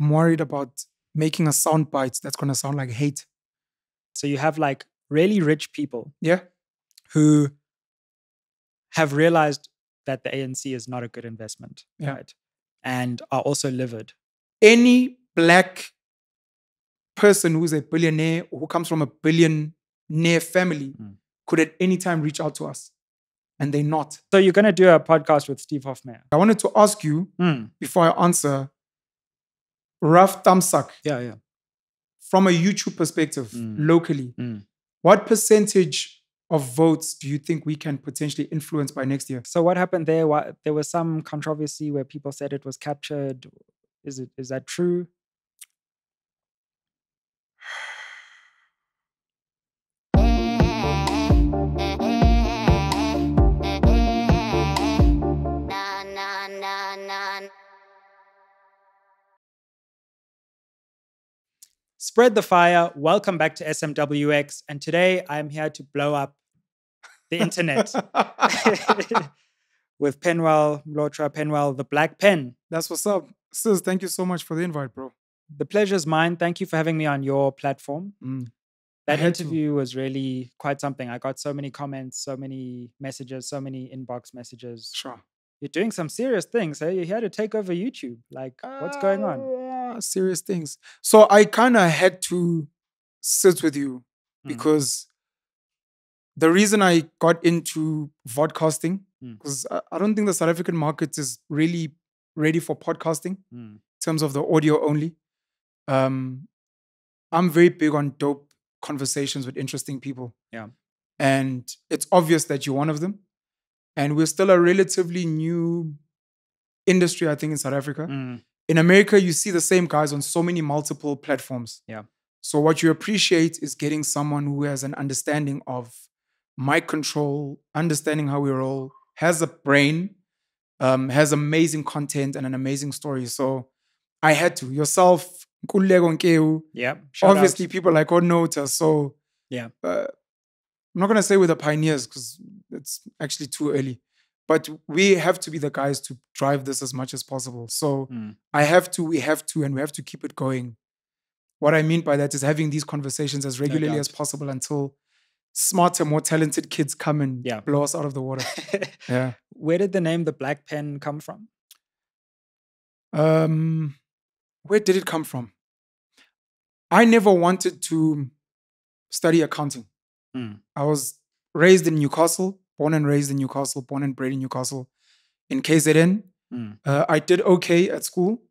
I'm worried about making a sound bite that's going to sound like hate. So you have like really rich people Yeah. who have realized that the ANC is not a good investment, Yeah. right? And are also livid. Any black person who's a billionaire or who comes from a billionaire family Mm. could at any time reach out to us. And they're not. So you're going to do a podcast with Steve Hofmeyr. I wanted to ask you Mm. before I answer, rough thumbs up Yeah, yeah. from a YouTube perspective, Mm. locally, Mm. what percentage of votes do you think we can potentially influence by next year? So what happened there? What, there was some controversy where people said it was captured. Is it is that true? Spread the fire. Welcome back to SMWX. And today I'm here to blow up the internet with Penuel, Mlotshwa Penuel, the Black Pen. That's what's up. Sis, thank you so much for the invite, bro. The pleasure's mine. Thank you for having me on your platform. Mm. That had to. interview was really quite something. I got so many comments, so many messages, so many inbox messages. Sure. You're doing some serious things. Hey, you're here to take over YouTube. Like, what's going on? Ah, serious things. So I kind of had to sit with you Mm. because the reason I got into vodcasting, Mm. because I, I don't think the South African market is really ready for podcasting in Mm. terms of the audio only. Um, I'm very big on dope conversations with interesting people. Yeah. And it's obvious that you're one of them. And we're still a relatively new industry, I think, in South Africa Mm. in America, you see the same guys on so many multiple platforms. Yeah. So what you appreciate is getting someone who has an understanding of mic control, understanding how we roll, has a brain, um, has amazing content and an amazing story. So I had to yourself, Nkeu, Yeah. shout out. obviously people like Onota. So Yeah. uh, I'm not gonna say we're the pioneers because it's actually too early. But we have to be the guys to drive this as much as possible. So Mm. I have to, we have to, and we have to keep it going. What I mean by that is having these conversations as regularly as possible until smarter, more talented kids come and Yeah. blow us out of the water. yeah. Where did the name the Black Pen come from? Um, where did it come from? I never wanted to study accounting. Mm. I was raised in Newcastle, born and raised in Newcastle, born and bred in Newcastle, in KZN. Mm. Uh, I did okay at school,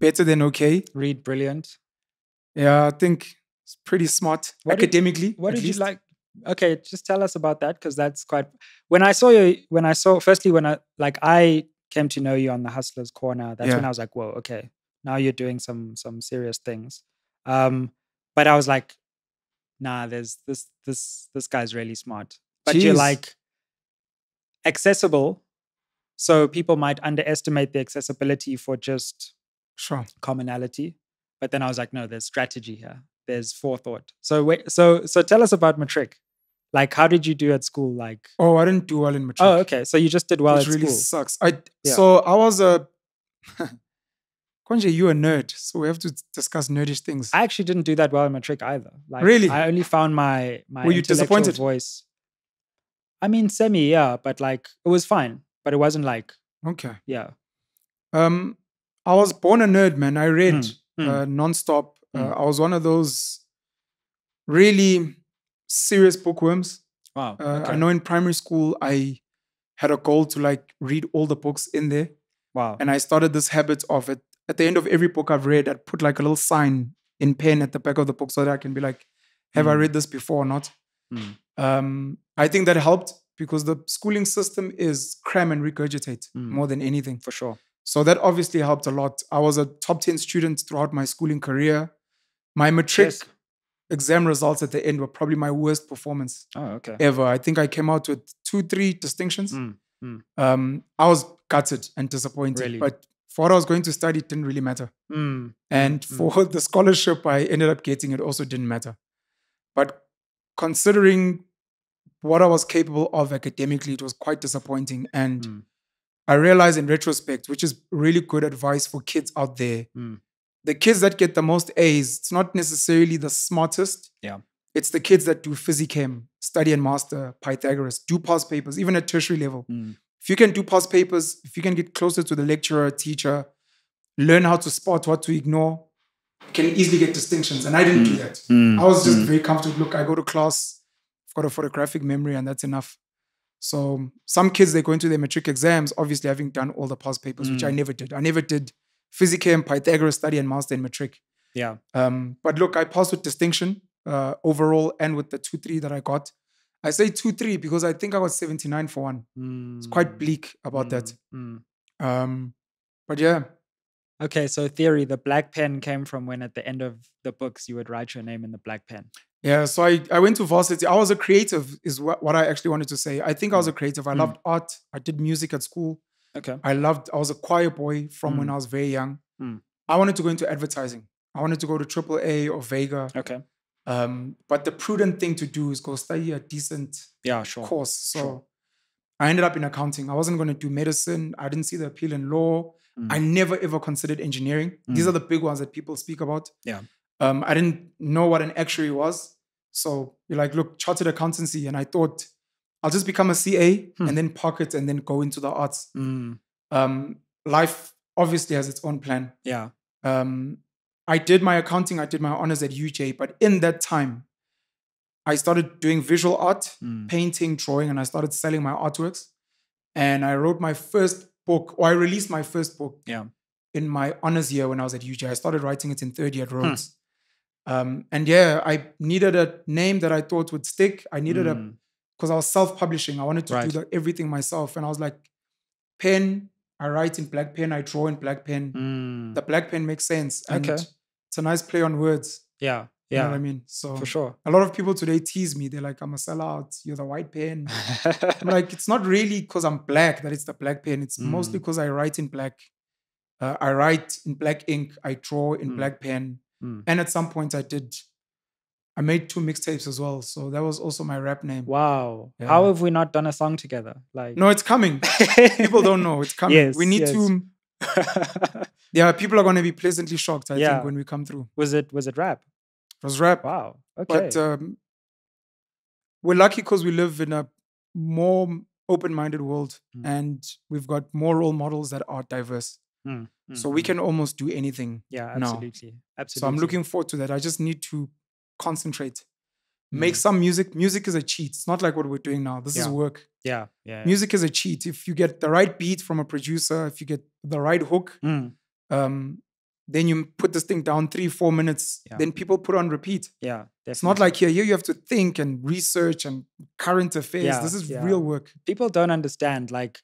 better than okay. Read brilliant. Yeah, I think it's pretty smart What did- academically. What at did least. you like? Okay, just tell us about that because that's quite. When I saw you, when I saw firstly when I like I came to know you on the Hustlers Corner. That's when I was like, whoa, okay, now you're doing some some serious things. Um, but I was like, nah, there's this this this guy's really smart. But you're like accessible, so people might underestimate the accessibility for just Sure. commonality. But then I was like, no, there's strategy here. There's forethought. So wait, so so tell us about matric. Like, how did you do at school? Like, Oh, I didn't do well in oh, matric. oh, okay. So you just did well which at really school. sucks. I Yeah. so I was a Konje, you're a nerd, so we have to discuss nerdish things. I actually didn't do that well in matric either. Like, Really? I only found my my Were you disappointed? voice. I mean, semi, yeah, but like it was fine. But it wasn't like, okay. yeah. Um, I was born a nerd, man. I read Mm, mm. uh, nonstop. Uh, Mm. I was one of those really serious bookworms. Wow. Uh, I know in primary school I had a goal to like read all the books in there, Wow. and I started this habit of it. At the end of every book I've read, I'd put like a little sign in pen at the back of the book so that I can be like, "Have I Mm. read this before or not?" Mm. Um, I think that helped because the schooling system is cram and regurgitate Mm. more than anything. For sure. So that obviously helped a lot. I was a top 10 student throughout my schooling career. My matric Yes. exam results at the end were probably my worst performance Oh, okay. ever. I think I came out with two, three distinctions. Mm, mm. Um, I was gutted and disappointed. Really? But for what I was going to study, it didn't really matter. Mm. And Mm. for the scholarship I ended up getting, it also didn't matter. But considering what I was capable of academically, it was quite disappointing. And Mm. I realized in retrospect, which is really good advice for kids out there, Mm. the kids that get the most A's, it's not necessarily the smartest. Yeah. It's the kids that do physichem, study and master, Pythagoras, do past papers, even at tertiary level. Mm. If you can do past papers, if you can get closer to the lecturer, teacher, learn how to spot what to ignore, you can easily get distinctions. And I didn't do that. Mm. I was just Mm. very comfortable. Look, I go to class, I've got a photographic memory, and that's enough. So some kids they go into their matric exams, obviously having done all the past papers, which I Mm. never did. I never did physichem, Pythagoras study, and master in matric. Yeah. Um, but look, I passed with distinction uh, overall and with the 2 3 that I got. I say 2 3 because I think I got 79 for one. It's quite bleak about that. Mm. Um, but yeah, Okay, so theory, the black pen came from when at the end of the books you would write your name in the black pen. yeah. So I, I went to varsity. I was a creative, is what, what I actually wanted to say. I think I was a creative. I Mm. loved art. I did music at school. Okay. I loved, I was a choir boy from when Mm. I was very young. Mm. I wanted to go into advertising. I wanted to go to AAA or Vega. Okay. Um, but the prudent thing to do is go study a decent Yeah, sure. course. So Sure. I ended up in accounting. I wasn't going to do medicine. I didn't see the appeal in law. Mm. I never ever considered engineering. These Mm. are the big ones that people speak about. Yeah. Um, I didn't know what an actuary was. So you're like, look, chartered accountancy. And I thought I'll just become a CA Hmm. and then pocket and then go into the arts. Mm. Um, life obviously has its own plan. Yeah. Um, I did my accounting, I did my honors at UJ, but in that time, I started doing visual art, Mm. painting, drawing, and I started selling my artworks. And I wrote my first book, or I released my first book Yeah. in my honors year when I was at UJ. I started writing it in third Hmm. year at Rhodes. Um, and yeah, I needed a name that I thought would stick. I needed a Mm. because I was self-publishing. I wanted to Right. do the, everything myself, and I was like, pen. I write in black pen. I draw in black pen. Mm. The black pen makes sense. And Okay. it's a nice play on words. Yeah. You know Yeah. what I mean? So For sure. a lot of people today tease me. They're like, I'm a sellout. You're the white pen. I'm like, it's not really because I'm black that it's the black pen. It's mostly Mm. because I write in black. Uh, I write in black ink. I draw in Mm. black pen. Mm. And at some point, I did. I made two mixtapes as well. So that was also my rap name. wow. How have we not done a song together? Like No, it's coming. people don't know. It's coming. Yes, we need yes. to. Yeah, people are going to be pleasantly shocked. I Yeah. think when we come through. was it was it rap? It was rap. Wow. Okay. But um, we're lucky because we live in a more open-minded world, Mm. and we've got more role models that are diverse. Mm, So mm, we mm. can almost do anything. Yeah, now. absolutely. Absolutely. So I'm looking forward to that. I just need to concentrate. Make Mm. some music. Music is a cheat. It's not like what we're doing now. This is work. Yeah. Yeah. Music is a cheat. If you get the right beat from a producer, if you get the right hook, Mm, um, then you put this thing down three, four minutes. Yeah. Then people put on repeat. yeah. It's not like here. Here you have to think and research and current affairs. Yeah, this is yeah. real work. people don't understand. Like,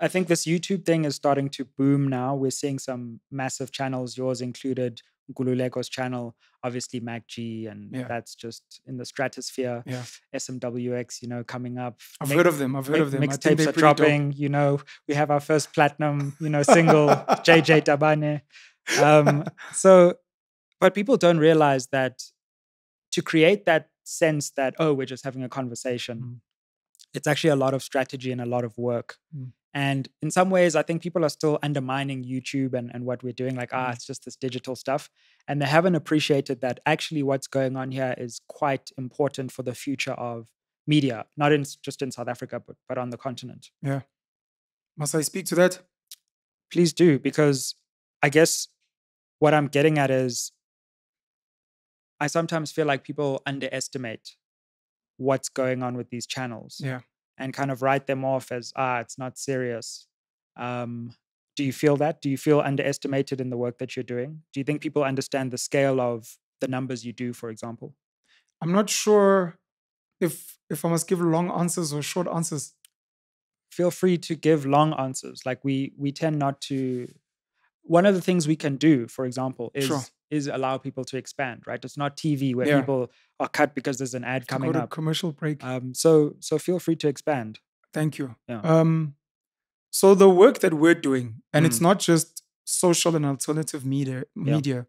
I think this YouTube thing is starting to boom now. We're seeing some massive channels, yours included, Gululeko's channel, obviously MacG, and Yeah. that's just in the stratosphere. Yeah. SMWX, you know, coming up. I've Mix- heard of them. I've heard mi- of them. Mixtapes are pretty dope. dropping. You know, we have our first platinum, you know, single, JJ Tabane. Um, so, but people don't realize that to create that sense that oh, we're just having a conversation, Mm. it's actually a lot of strategy and a lot of work. Mm. And in some ways, I think people are still undermining YouTube and, and what we're doing, like, ah, Mm. it's just this digital stuff. And they haven't appreciated that actually what's going on here is quite important for the future of media, not in, just in South Africa, but, but on the continent. Yeah. Must I speak to that? Please do, because I guess what I'm getting at is I sometimes feel like people underestimate what's going on with these channels Yeah. And kind of write them off as, ah, it's not serious. Um, do you feel that? Do you feel underestimated in the work that you're doing? Do you think people understand the scale of the numbers you do, for example? I'm not sure if if I must give long answers or short answers. feel free to give long answers like we we tend not to one of the things we can do for example is Sure. Is allow people to expand right it's not tv where Yeah. people are cut because there's an ad coming up commercial break. um so so feel free to expand Thank you. Yeah. Um, so the work that we're doing, and it's Mm. not just social and alternative media, Yeah. media,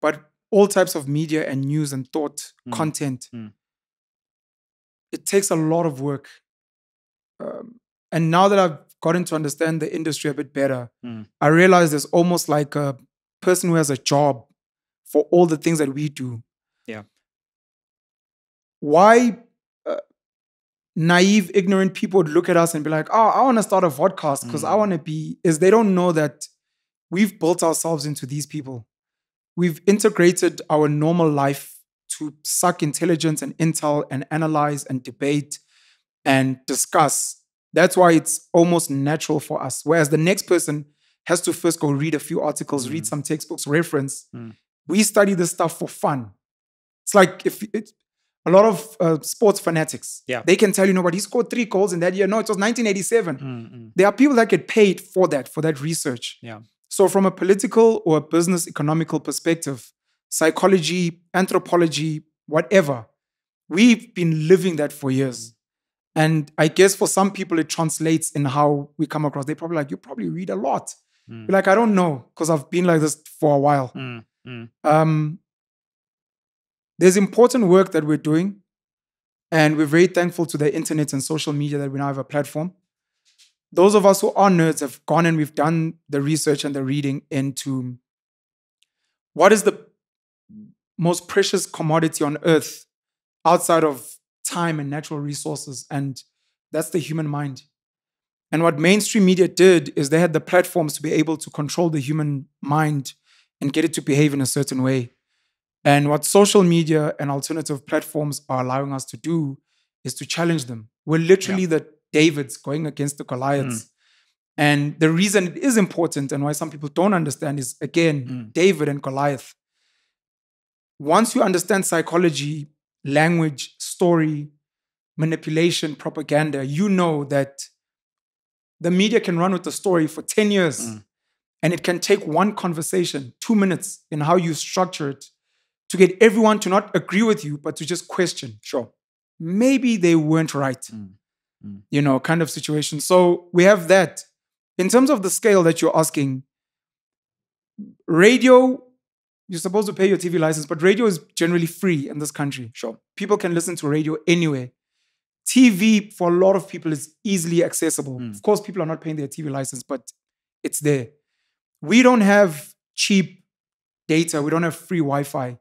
but all types of media and news and thought Mm. content. Mm. It takes a lot of work. Um, and now that I've gotten to understand the industry a bit better, Mm. I realize there's almost like a person who has a job for all the things that we do. Yeah. Why uh, naive, ignorant people would look at us and be like, oh, I want to start a podcast because I Mm. want to be, is they don't know that we've built ourselves into these people. We've integrated our normal life to suck intelligence and intel and analyze and debate and discuss. That's why it's almost natural for us. Whereas the next person has to first go read a few articles, read Mm. some textbooks, reference. Mm. We study this stuff for fun. It's like if it, a lot of uh, sports fanatics, Yeah. they can tell you, no, but he scored three goals in that year. No, it was 1987. Mm, mm. There are people that get paid for that, for that research. Yeah. So, from a political or a business economical perspective, psychology, anthropology, whatever, we've been living that for years. And I guess for some people, it translates in how we come across. They probably like, you probably read a lot. Mm. You're like, I don't know, because I've been like this for a while. Mm, mm. Um, there's important work that we're doing, and we're very thankful to the internet and social media that we now have a platform. Those of us who are nerds have gone and we've done the research and the reading into what is the most precious commodity on earth outside of time and natural resources, and that's the human mind. And what mainstream media did is they had the platforms to be able to control the human mind and get it to behave in a certain way. And what social media and alternative platforms are allowing us to do is to challenge them. We're literally the Davids going against the Goliaths. And the reason it is important and why some people don't understand is again, Mm. David and Goliath. Once you understand psychology, language, story, manipulation, propaganda, you know that the media can run with the story for 10 years Mm. And it can take one conversation, two minutes in how you structure it to get everyone to not agree with you, but to just question. Sure. Maybe they weren't right, Mm. Mm. you know, kind of situation. So we have that. In terms of the scale that you're asking, radio, you're supposed to pay your TV license, but radio is generally free in this country. Sure. People can listen to radio anywhere. TV for a lot of people is easily accessible. Mm. Of course, people are not paying their TV license, but it's there. We don't have cheap data. We don't have free Wi-Fi.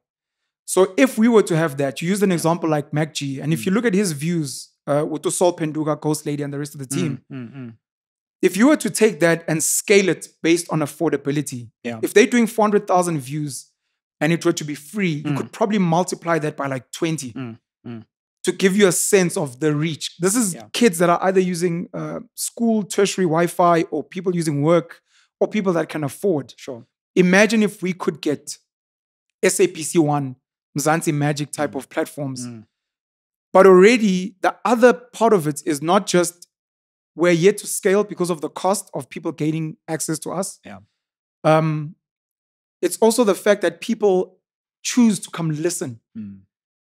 So if we were to have that, you used an example like MacG, and if you look at his views uh, with the Sol Phenduka, Ghost Lady, and the rest of the team, Mm, mm, mm. if you were to take that and scale it based on affordability, Yeah. if they're doing 400,000 views and it were to be free, you Mm. could probably multiply that by like 20 Mm, mm. to give you a sense of the reach. This is Yeah. kids that are either using uh, school, tertiary Wi Fi, or people using work, or people that can afford. Sure. Imagine if we could get SABC One, Mzansi Magic type of platforms. Mm. But already, the other part of it is not just we're yet to scale because of the cost of people gaining access to us. Yeah. Um, it's also the fact that people choose to come listen. Mm.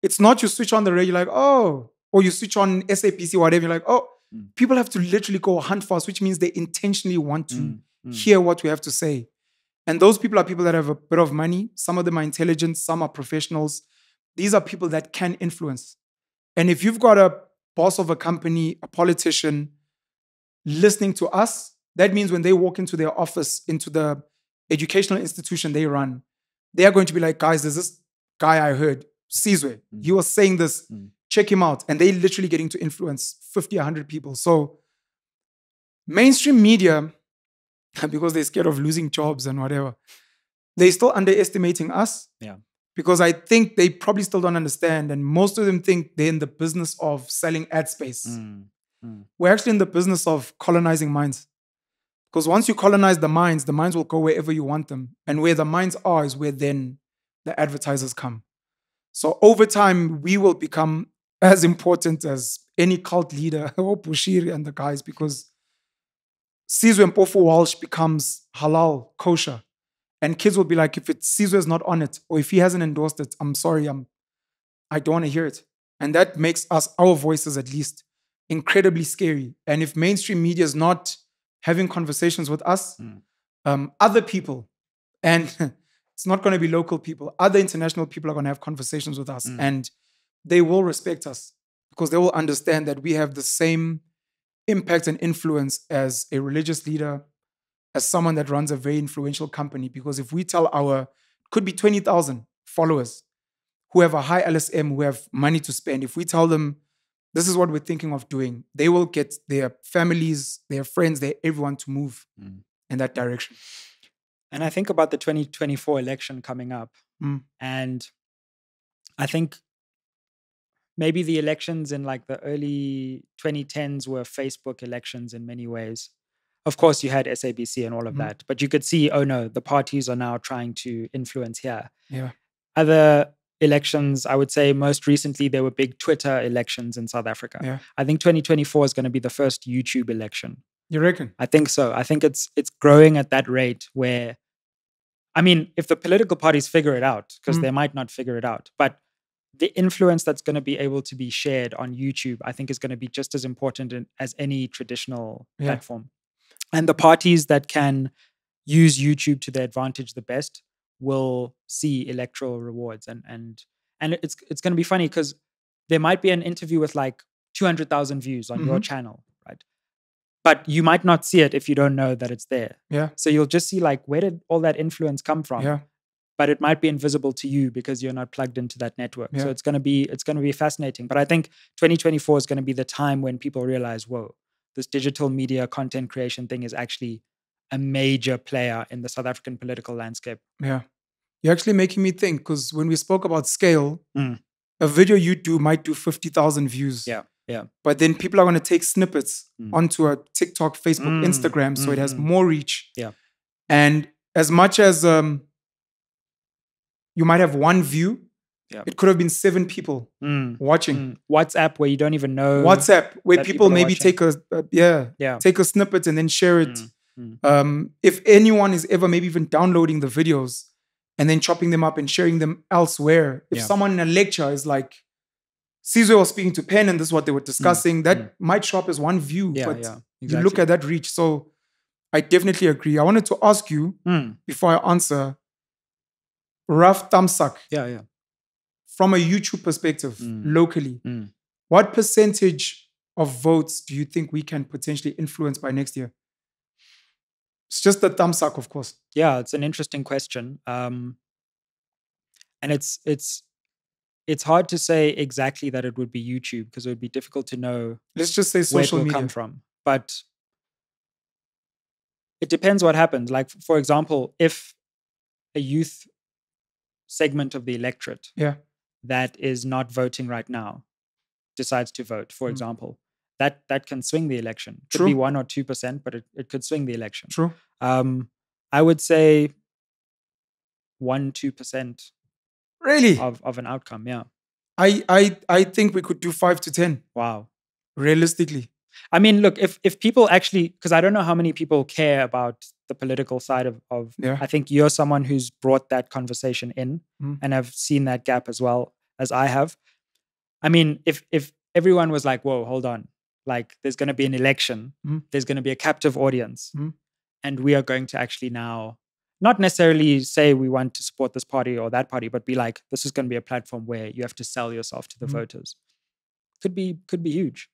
It's not you switch on the radio, like, oh, or you switch on SABC, whatever, you're like, oh, Mm. people have to literally go hunt for us, which means they intentionally want to Mm, hear what we have to say. And those people are people that have a bit of money. Some of them are intelligent, some are professionals. These are people that can influence. And if you've got a boss of a company, a politician listening to us, that means when they walk into their office, into the educational institution they run, they are going to be like, guys, there's this guy I heard, Sizwe. Mm. He was saying this. Mm. Check him out. And they literally getting to influence 50, 100 people. So mainstream media, because they're scared of losing jobs and whatever, they're still underestimating us. Yeah. Because I think they probably still don't understand. And most of them think they're in the business of selling ad space. Mm. Mm. We're actually in the business of colonizing minds. Because once you colonize the minds, the minds will go wherever you want them. And where the minds are is where then the advertisers come. So over time, we will become as important as any cult leader or Bushiri and the guys because Sizwe Mpofu Walsh becomes halal, kosher. And kids will be like, if it's Sizwe is not on it, or if he hasn't endorsed it, I'm sorry, I'm I don't want to hear it. And that makes us, our voices at least, incredibly scary. And if mainstream media is not having conversations with us, Mm. um, other people, and it's not going to be local people, other international people are going to have conversations with us, Mm. and they will respect us because they will understand that we have the same impact and influence as a religious leader, as someone that runs a very influential company because if we tell our could be 20,000 followers who have a high LSM, who have money to spend, if we tell them this is what we're thinking of doing, they will get their families, their friends, their everyone to move Mm. in that direction. And I think about the 2024 election coming up. Mm. And I think maybe the elections in like the early 2010s were Facebook elections in many ways. Of course, you had SABC and all of Mhm. that, but you could see, oh no, the parties are now trying to influence here. Yeah. Other elections, I would say most recently, there were big Twitter elections in South Africa. Yeah. I think 2024 is going to be the first YouTube election. You reckon? I think so. I think it's it's growing at that rate where I mean, if the political parties figure it out, because Mm. they might not figure it out, but the influence that's going to be able to be shared on YouTube, I think is going to be just as important in, as any traditional Yeah. platform. And the parties that can use YouTube to their advantage the best will see electoral rewards and and and it's it's going to be funny because there might be an interview with like 200,000 views on your Mhm. channel, right? But you might not see it if you don't know that it's there. Yeah. So you'll just see like where did all that influence come from? Yeah. But it might be invisible to you because you're not plugged into that network. So it's gonna be it's gonna be fascinating. But I think 2024 is gonna be the time when people realize, whoa, this digital media content creation thing is actually a major player in the South African political landscape. Yeah. You're actually making me think because when we spoke about scale, Mm. a video you do might do 50,000 views. Yeah, yeah. But then people are going to take snippets Mm. onto a TikTok, Facebook, Mm, Instagram. So it has mhm. more reach. Yeah. And as much as um, you might have one view, Yeah. it could have been seven people Mm, watching. mm. WhatsApp where you don't even know WhatsApp, where people people maybe watching. take a, uh, yeah, Yeah. take a snippet and then share it. Mm, mm. Um, if anyone is ever maybe even downloading the videos and then chopping them up and sharing them elsewhere, if Yeah. someone in a lecture is like, Caesar was speaking to Penn and this is what they were discussing, that mm. might show up as one view, Yeah, but yeah. you look at that reach. So I definitely agree. I wanted to ask you Mm, before I answer, rough thumbsuck yeah, yeah. from a YouTube perspective, Mm. locally, Mm. what percentage of votes do you think we can potentially influence by next year? It's just the thumbsuck, of course. yeah it's an interesting question um and it's it's it's hard to say exactly that it would be youtube because it would be difficult to know Let's just say where it social will media. come from but it depends what happens like for example if a youth segment of the electorate Yeah. that is not voting right now decides to vote for Mm. example that that can swing the election could True. be 1 or 2% but it, it could swing the election True. um, I would say one, two percent Really? of, of an outcome. Yeah. I, I, I think we could do five to 10, Wow. realistically. I mean, look, if if people actually, because I don't know how many people care about the political side of, of Yeah. I think you're someone who's brought that conversation in Mm. and have seen that gap as well as I have. I mean, if if everyone was like, whoa, hold on, like there's going to be an election, Mm. there's going to be a captive audience, Mm. and we are going to actually now not necessarily say we want to support this party or that party, but be like, this is going to be a platform where you have to sell yourself to the Mm. voters. Could be could be huge.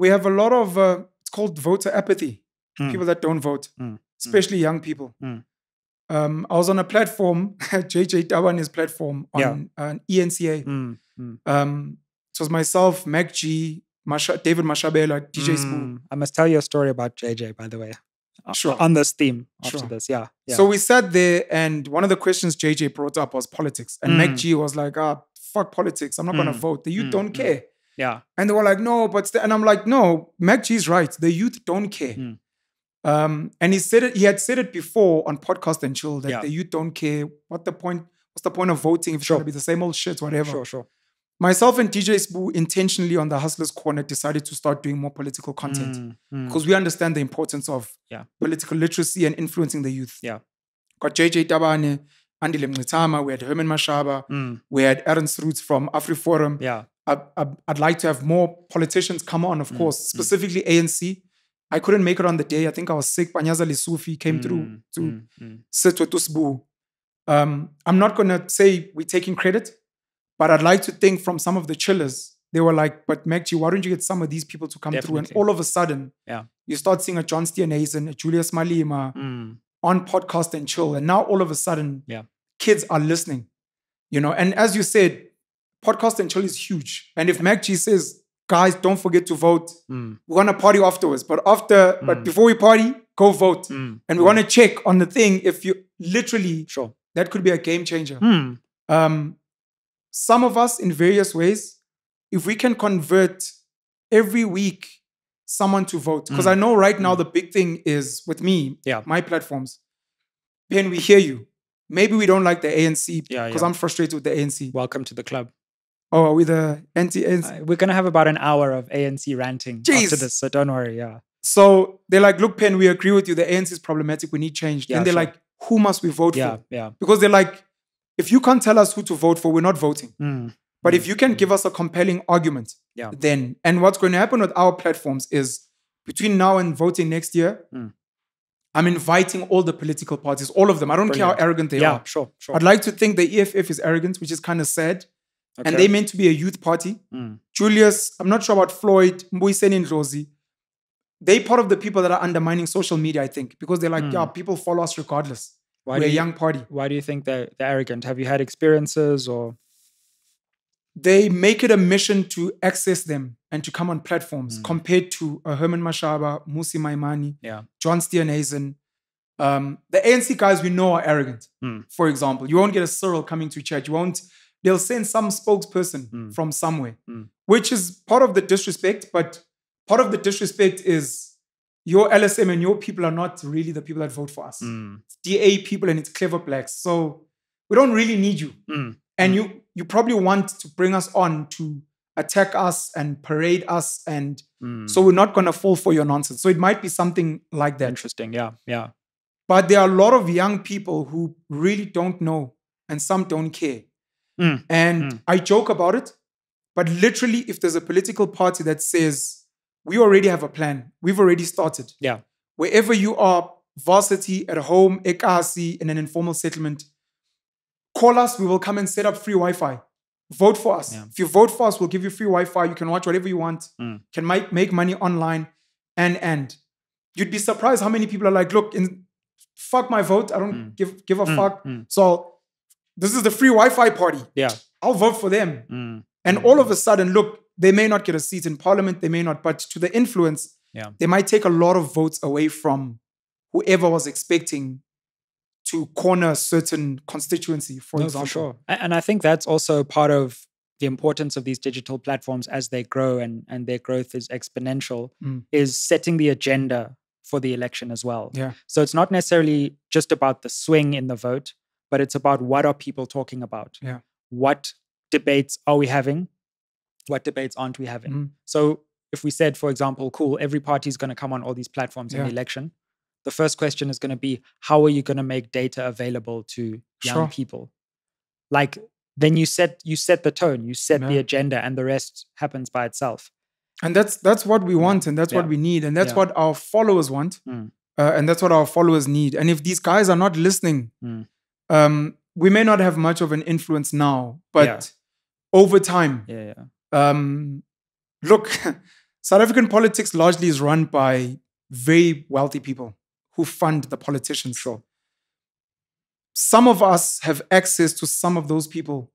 We have a lot of, uh, it's called voter apathy, Mm. people that don't vote, Mm. especially young people. Mm. Um, I was on a platform, JJ Tabane's platform on Yeah. an eNCA. Mm, mm, Um, it was myself, Mac G, Masha, David Mashabela, DJ mm. I must tell you a story about JJ, by the way. Sure. On this theme after Sure. this. Yeah. yeah. So we sat there, and one of the questions JJ brought up was politics. And Mac Mm. G was like, ah, fuck politics. I'm not going to Mm. vote. The youth Mm, don't mm. care. Yeah. And they were like, no, but, st-" and I'm like, no, Mac G's right. The youth don't care. Mm. Um, and he said it, he had said it before on podcast and chill that Yeah. the youth don't care. What the point? What's the point of voting if it's Sure. going to be the same old shit, whatever? Sure, sure. Myself and DJ Sbu intentionally on the Hustlers Corner decided to start doing more political content Mm, mm. because we understand the importance of Yeah. political literacy and influencing the youth. Yeah. Got JJ Tabane, Andile Mngxitama, we had Herman Mashaba, Mm, we had Ernst Roets from AfriForum. yeah. I, I'd like to have more politicians come on, of Mm, course, mm. specifically ANC. I couldn't make it on the day. I think I was sick. Panyaza Lesufi came through Mm, to mm, mm. sit with Usbu. Um, I'm not going to say we're taking credit, but I'd like to think from some of the chillers they were like, but Mac why don't you get some of these people to come through? And all of a sudden, Yeah. you start seeing a John Steenhuisen, a Julius Malema Mm. on podcast and chill. And now all of a sudden, Yeah. kids are listening. You know, and as you said, podcast and chill is huge. And if Mac G says, guys, don't forget to vote, Mm. we're gonna party afterwards. But after, but Mm. before we party, go vote. Mm. And we want to check on the thing if you literally Sure. that could be a game changer. Mm. Um, some of us in various ways, if we can convert every week someone to vote, because Mm. I know right now the big thing is with me, Yeah. my platforms. Ben, we hear you. Maybe we don't like the ANC Yeah, because yeah. I'm frustrated with the ANC. Welcome to the club. Oh, are we the anti-ANC? Uh, we're gonna have about an hour of ANC ranting after this, so don't worry. Yeah. So they're like, look, Pen, we agree with you. The ANC is problematic. We need change. Yeah, then they're sure. like, who must we vote Yeah. for? Yeah. Because they're like, if you can't tell us who to vote for, we're not voting. Mm. But if you can give us a compelling argument, Yeah. then and what's going to happen with our platforms is between now and voting next year, Mm. I'm inviting all the political parties, all of them. I don't care how arrogant they Yeah. are. Sure. Sure. I'd like to think the EFF is arrogant, which is kind of sad. And they meant to be a youth party. Mm. Julius, I'm not sure about Floyd, Mbuyiseni and Rosie. They part of the people that are undermining social media, I think, because they're like, Mm. yeah, people follow us regardless. Why We're do a young party. Why do you think they're, they're arrogant? Have you had experiences or? they make it a mission to access them and to come on platforms Mm. compared to uh, Herman Mashaba, Mmusi Maimane, Yeah. John Steenhuisen. Um, the ANC guys we know are arrogant. Mm. For example, you won't get a Cyril coming to church. You won't. They'll send some spokesperson Mm. from somewhere, Mm. which is part of the disrespect. But part of the disrespect is your LSM and your people are not really the people that vote for us. Mm. It's DA people and it's clever blacks. So we don't really need you Mm. and you you probably want to bring us on to attack us and parade us and Mm. so we're not going to fall for your nonsense so it might be something like that interesting. Yeah. Yeah. but there are a lot of young people who really don't know and some don't care Mm. and Mm. i joke about it but literally if there's a political party that says we already have a plan we've already started Yeah. wherever you are varsity at home ekasi in an informal settlement call us we will come and set up free wi-fi vote for us Yeah. if you vote for us we'll give you free wi-fi you can watch whatever you want Mm. can make, make money online and and you'd be surprised how many people are like look in fuck my vote i don't Mm. give give a Mm, fuck mm. so this is the free wi-fi party Yeah. i'll vote for them Mm. and all of a sudden, look, they may not get a seat in parliament, they may not, but to the influence, Yeah. they might take a lot of votes away from whoever was expecting to corner a certain constituency, for No, example. for sure. And I think that's also part of the importance of these digital platforms as they grow and, and their growth is exponential, Mm. is setting the agenda for the election as well. Yeah. So it's not necessarily just about the swing in the vote, but it's about what are people talking about? Yeah. What debates are we having? What debates aren't we having? Mhm. So if we said, for example, cool, every party is going to come on all these platforms in the election, the first question is going to be, how are you going to make data available to young Sure. people? Like then you set you set the tone, you set the agenda, and the rest happens by itself. And that's that's what we want, and that's what we need, and that's Yeah. what our followers want, Mm. uh, and that's what our followers need. And if these guys are not listening, Mm. Um, we may not have much of an influence now, but Yeah. over time, Yeah, yeah. um, look, South African politics largely is run by very wealthy people who fund the politicians. Sure. Some of us have access to some of those people,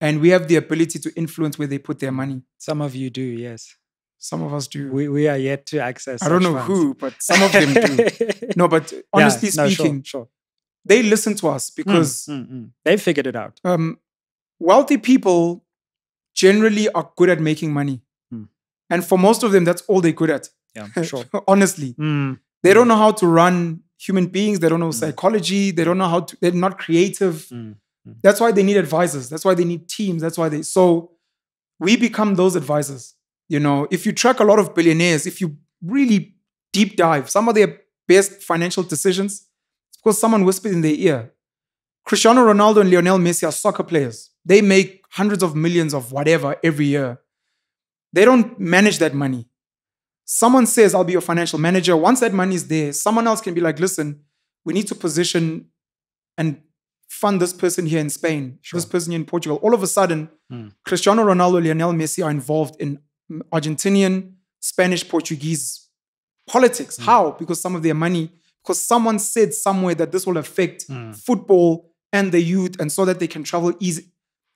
and we have the ability to influence where they put their money. Some of you do, yes. Some of us do. We we are yet to access. I don't know funds. who, but some of them do. No, but Yeah, honestly no, sure, speaking, sure. They listen to us Mm, because mm, mm. they've figured it out. um, wealthy people generally are good at making money. Hmm. And for most of them, that's all they're good at. Yeah, sure. Honestly, Mm, they Mm. don't know how to run human beings. They don't know Mm. psychology. They don't know how to, they're not creative. mm, mm. That's why they need advisors. That's why they need teams. That's why they, so we become those advisors. You know, if you track a lot of billionaires, if you really deep dive some of their best financial decisions, because someone whispered in their ear. Cristiano Ronaldo and Lionel Messi are soccer players. They make hundreds of millions of whatever every year. They don't manage that money. Someone says, I'll be your financial manager. Once that money is there, someone else can be like, listen, we need to position and fund this person here in Spain, Sure. this person here in Portugal. All of a sudden, Mm. Cristiano Ronaldo, Lionel Messi are involved in Argentinian, Spanish, Portuguese politics. Mm. How? Because some of their money, because someone said somewhere that this will affect Mm. football and the youth, and so that they can travel easy.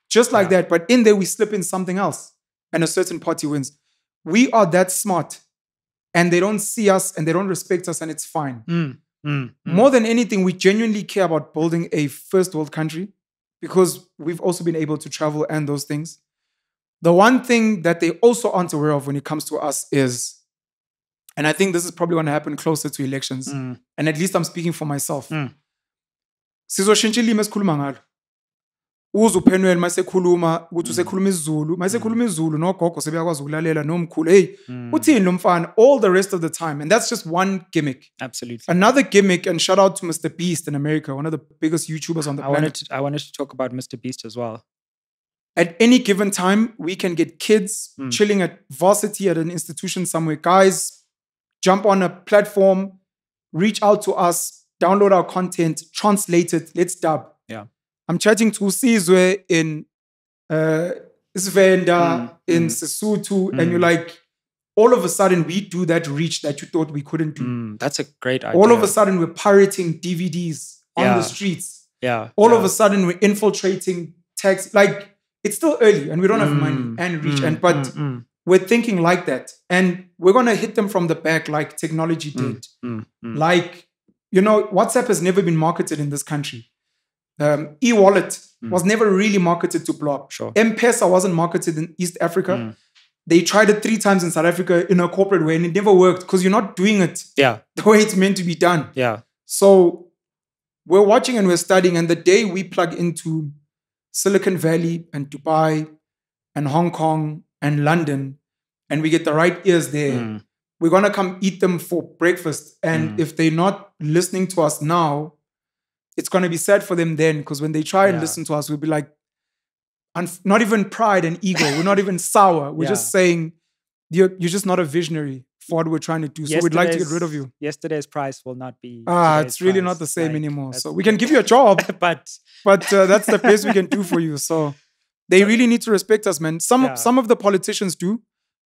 Just like Yeah. that. But in there, we slip in something else, and a certain party wins. We are that smart, and they don't see us and they don't respect us, and it's fine. Mm, mm. More than anything, we genuinely care about building a first world country because we've also been able to travel and those things. The one thing that they also aren't aware of when it comes to us is, and I think this is probably going to happen closer to elections, Mm, and at least I'm speaking for myself. Mm. Sizoshintsha ilimi esikhuluma ngalo. Uze uPenuel masekhuluma ukuthi usekhuluma isiZulu, masekhuluma isiZulu nogogo sebeyakwazi ukulalela nomkhulu. Hey, mm. uthini lo mfana all the rest of the time and that's just one gimmick. Absolutely. Another gimmick, and shout out to Mr. Beast in America, one of the biggest YouTubers on the I planet. wanted to, I wanted to talk about Mr. Beast as well. At any given time, we can get kids Mm. chilling at varsity at an institution somewhere. Guys, jump on a platform, reach out to us, download our content, translate it, let's dub. Yeah. I'm chatting to Sizwe in uh, Svenda, Mm, in mm. Sesotho, and Mm. you're like, all of a sudden, we do that reach that you thought we couldn't do. Mm, that's a great idea. all of a sudden we're pirating DVDs on Yeah. the streets. yeah. All yeah. of a sudden we're infiltrating text. Like it's still early and we don't have money Mm, and reach. mm, and but mm, mm, we're thinking like that. And we're gonna hit them from the back like technology Mm, did. mm, mm. Like, you know, WhatsApp has never been marketed in this country. Um, e-wallet Mm. was never really marketed to block. Sure. M-Pesa wasn't marketed in East Africa. Mm. They tried it three times in South Africa in a corporate way and it never worked because you're not doing it Yeah. the way it's meant to be done. Yeah. So we're watching and we're studying, and the day we plug into Silicon Valley and Dubai and Hong Kong and London, and we get the right ears there, Mm, we're gonna come eat them for breakfast. And Mm. if they're not listening to us now, it's gonna be sad for them then, because when they try and Yeah. listen to us, we'll be like, unf- not even pride and ego. we're not even sour. We're just saying you're you're just not a visionary for what we're trying to do. So we'd like to get rid of you. Yesterday's price will not be. Ah, it's really price. not the same Like, anymore. So we can give you a job, but but uh, that's the best we can do for you. So they really need to respect us, man. Some Yeah. some of the politicians do.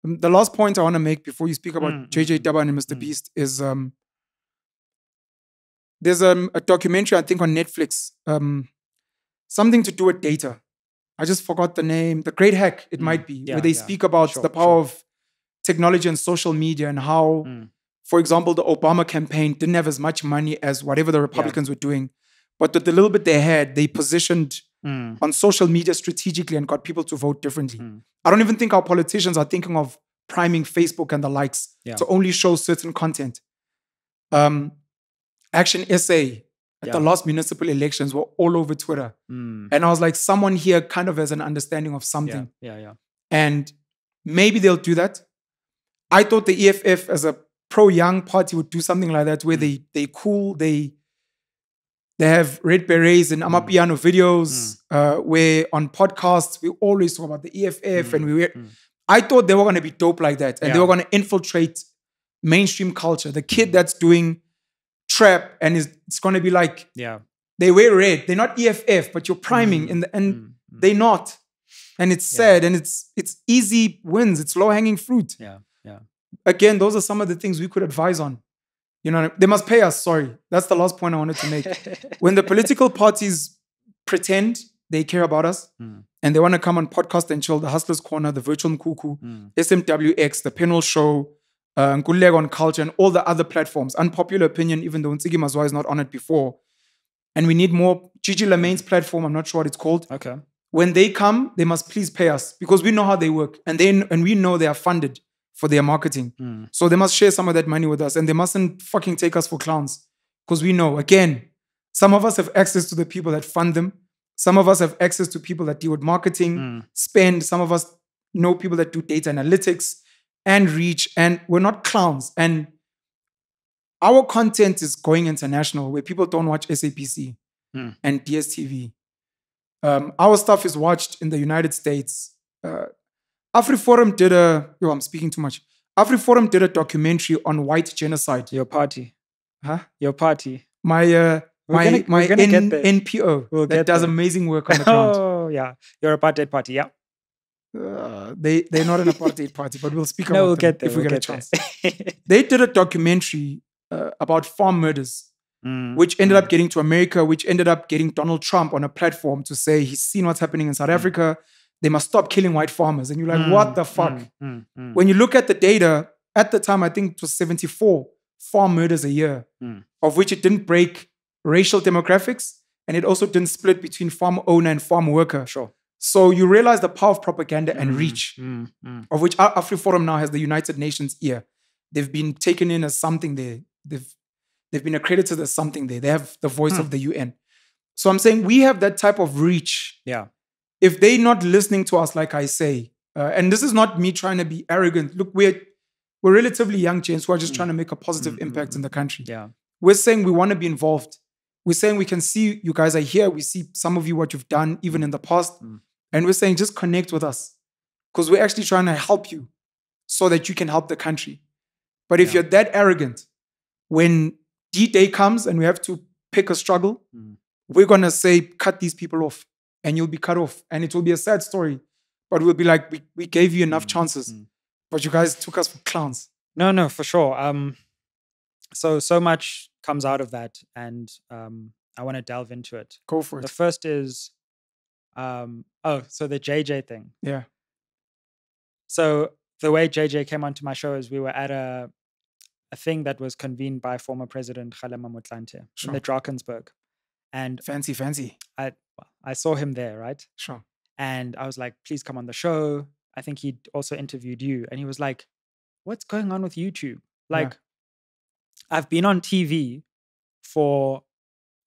Um, the last point I want to make before you speak about Mm, JJ mm, Tabane and Mr. mm. Beast is um there's um, a documentary I think on Netflix, um, something to do with data. I just forgot the name. The Great Hack, it Mm, might be, yeah, where they yeah. speak about Sure, the power sure. of technology and social media and how Mm. for example, the Obama campaign didn't have as much money as whatever the Republicans were doing. But with the little bit they had, they positioned Mm, on social media strategically and got people to vote differently. Mm. I don't even think our politicians are thinking of priming Facebook and the likes Yeah. to only show certain content. Um, Action SA at Yeah. the last municipal elections were all over Twitter. mm, And I was like, someone here kind of has an understanding of yeah, something yeah, yeah. and maybe they'll do that. I thought the EFF as a pro young party would do something like that, where Mm. they they cool, they they have red berets and Amapiano videos, uh, where on podcasts we always talk about the EFF, and we were. mm. I thought they were going to be dope like that, and they were going to infiltrate mainstream culture. The kid that's doing trap and is it's going to be like Yeah. they wear red. They're not EFF, but you're priming, Mm, in the, and mm, mm. they not and it's Yeah. sad and it's it's easy wins it's low hanging fruit Yeah. Yeah. again those are some of the things we could advise on you know they must pay us sorry. That's the last point i wanted to make. When the political parties pretend they care about us Mm. and they want to come on podcast and chill the hustlers corner the virtual mkuku Mm, smwx the Penuel show uh, on culture and all the other platforms unpopular opinion even though Nsigi Mazwa is not on it before. And we need more. Gigi Lamayne's platform i'm not sure what it's called. Okay. when they come, they must please pay us because we know how they work, and they and we know they are funded for their marketing. Mm, So they must share some of that money with us, and they mustn't fucking take us for clowns because we know. Again, some of us have access to the people that fund them. Some of us have access to people that deal with marketing, mm, spend. Some of us know people that do data analytics and reach, and we're not clowns. And our content is going international where people don't watch SABC Mm. and DSTV. Um, our stuff is watched in the United States. Uh, AfriForum did a, yo, I'm speaking too much. AfriForum did a documentary on white genocide. Your party. Huh? Your party. My, uh, We're my gonna- my get N-. NPO We'll that get does there. amazing work on the ground. Oh yeah, your apartheid party. Yeah. Uh, they they're not an apartheid party, but we'll speak No, about we'll them get there. if we we'll get a chance. They did a documentary uh, about farm murders, Mm, which ended mm, up getting to America, which ended up getting Donald Trump on a platform to say he's seen what's happening in South Mm. Africa. They must stop killing white farmers. And you're like, mm, what the fuck? mm, mm, mm. When you look at the data, at the time, I think it was 74 farm murders a year, Mm. of which it didn't break racial demographics and it also didn't split between farm owner and farm worker. Sure. So you realize the power of propaganda and Mm, reach, of which Af- AfriForum now has the United Nations ear. They've been taken in as something there. They've they've been accredited as something there. They have the voice Hmm. of the UN. So I'm saying we have that type of reach. Yeah. If they're not listening to us, like I say, uh, and this is not me trying to be arrogant. Look, we're we're relatively young gents who are just Mm. trying to make a positive Mm, mm, impact in the country. Yeah. We're saying we want to be involved. We're saying we can see you guys are here. We see some of you what you've done even in the past. Mm. And we're saying just connect with us because we're actually trying to help you so that you can help the country. But if Yeah. you're that arrogant, when D Day comes and we have to pick a struggle, Mm. we're going to say, cut these people off and you'll be cut off. And it will be a sad story. But we'll be like, we, we gave you enough Mm, chances, mm. but you guys took us for clowns. No, no, for sure. Um, so so much comes out of that, and um, I want to delve into it. Go for it. The first is, um, oh, so the JJ thing. Yeah. So the way JJ came onto my show is we were at a a thing that was convened by former President Kgalema Motlanthe in Sure. the Drakensberg, and Fancy, fancy. I I saw him there, right? Sure. And I was like, please come on the show. I think he'd also interviewed you. And he was like, what's going on with YouTube? Yeah. Like, I've been on TV for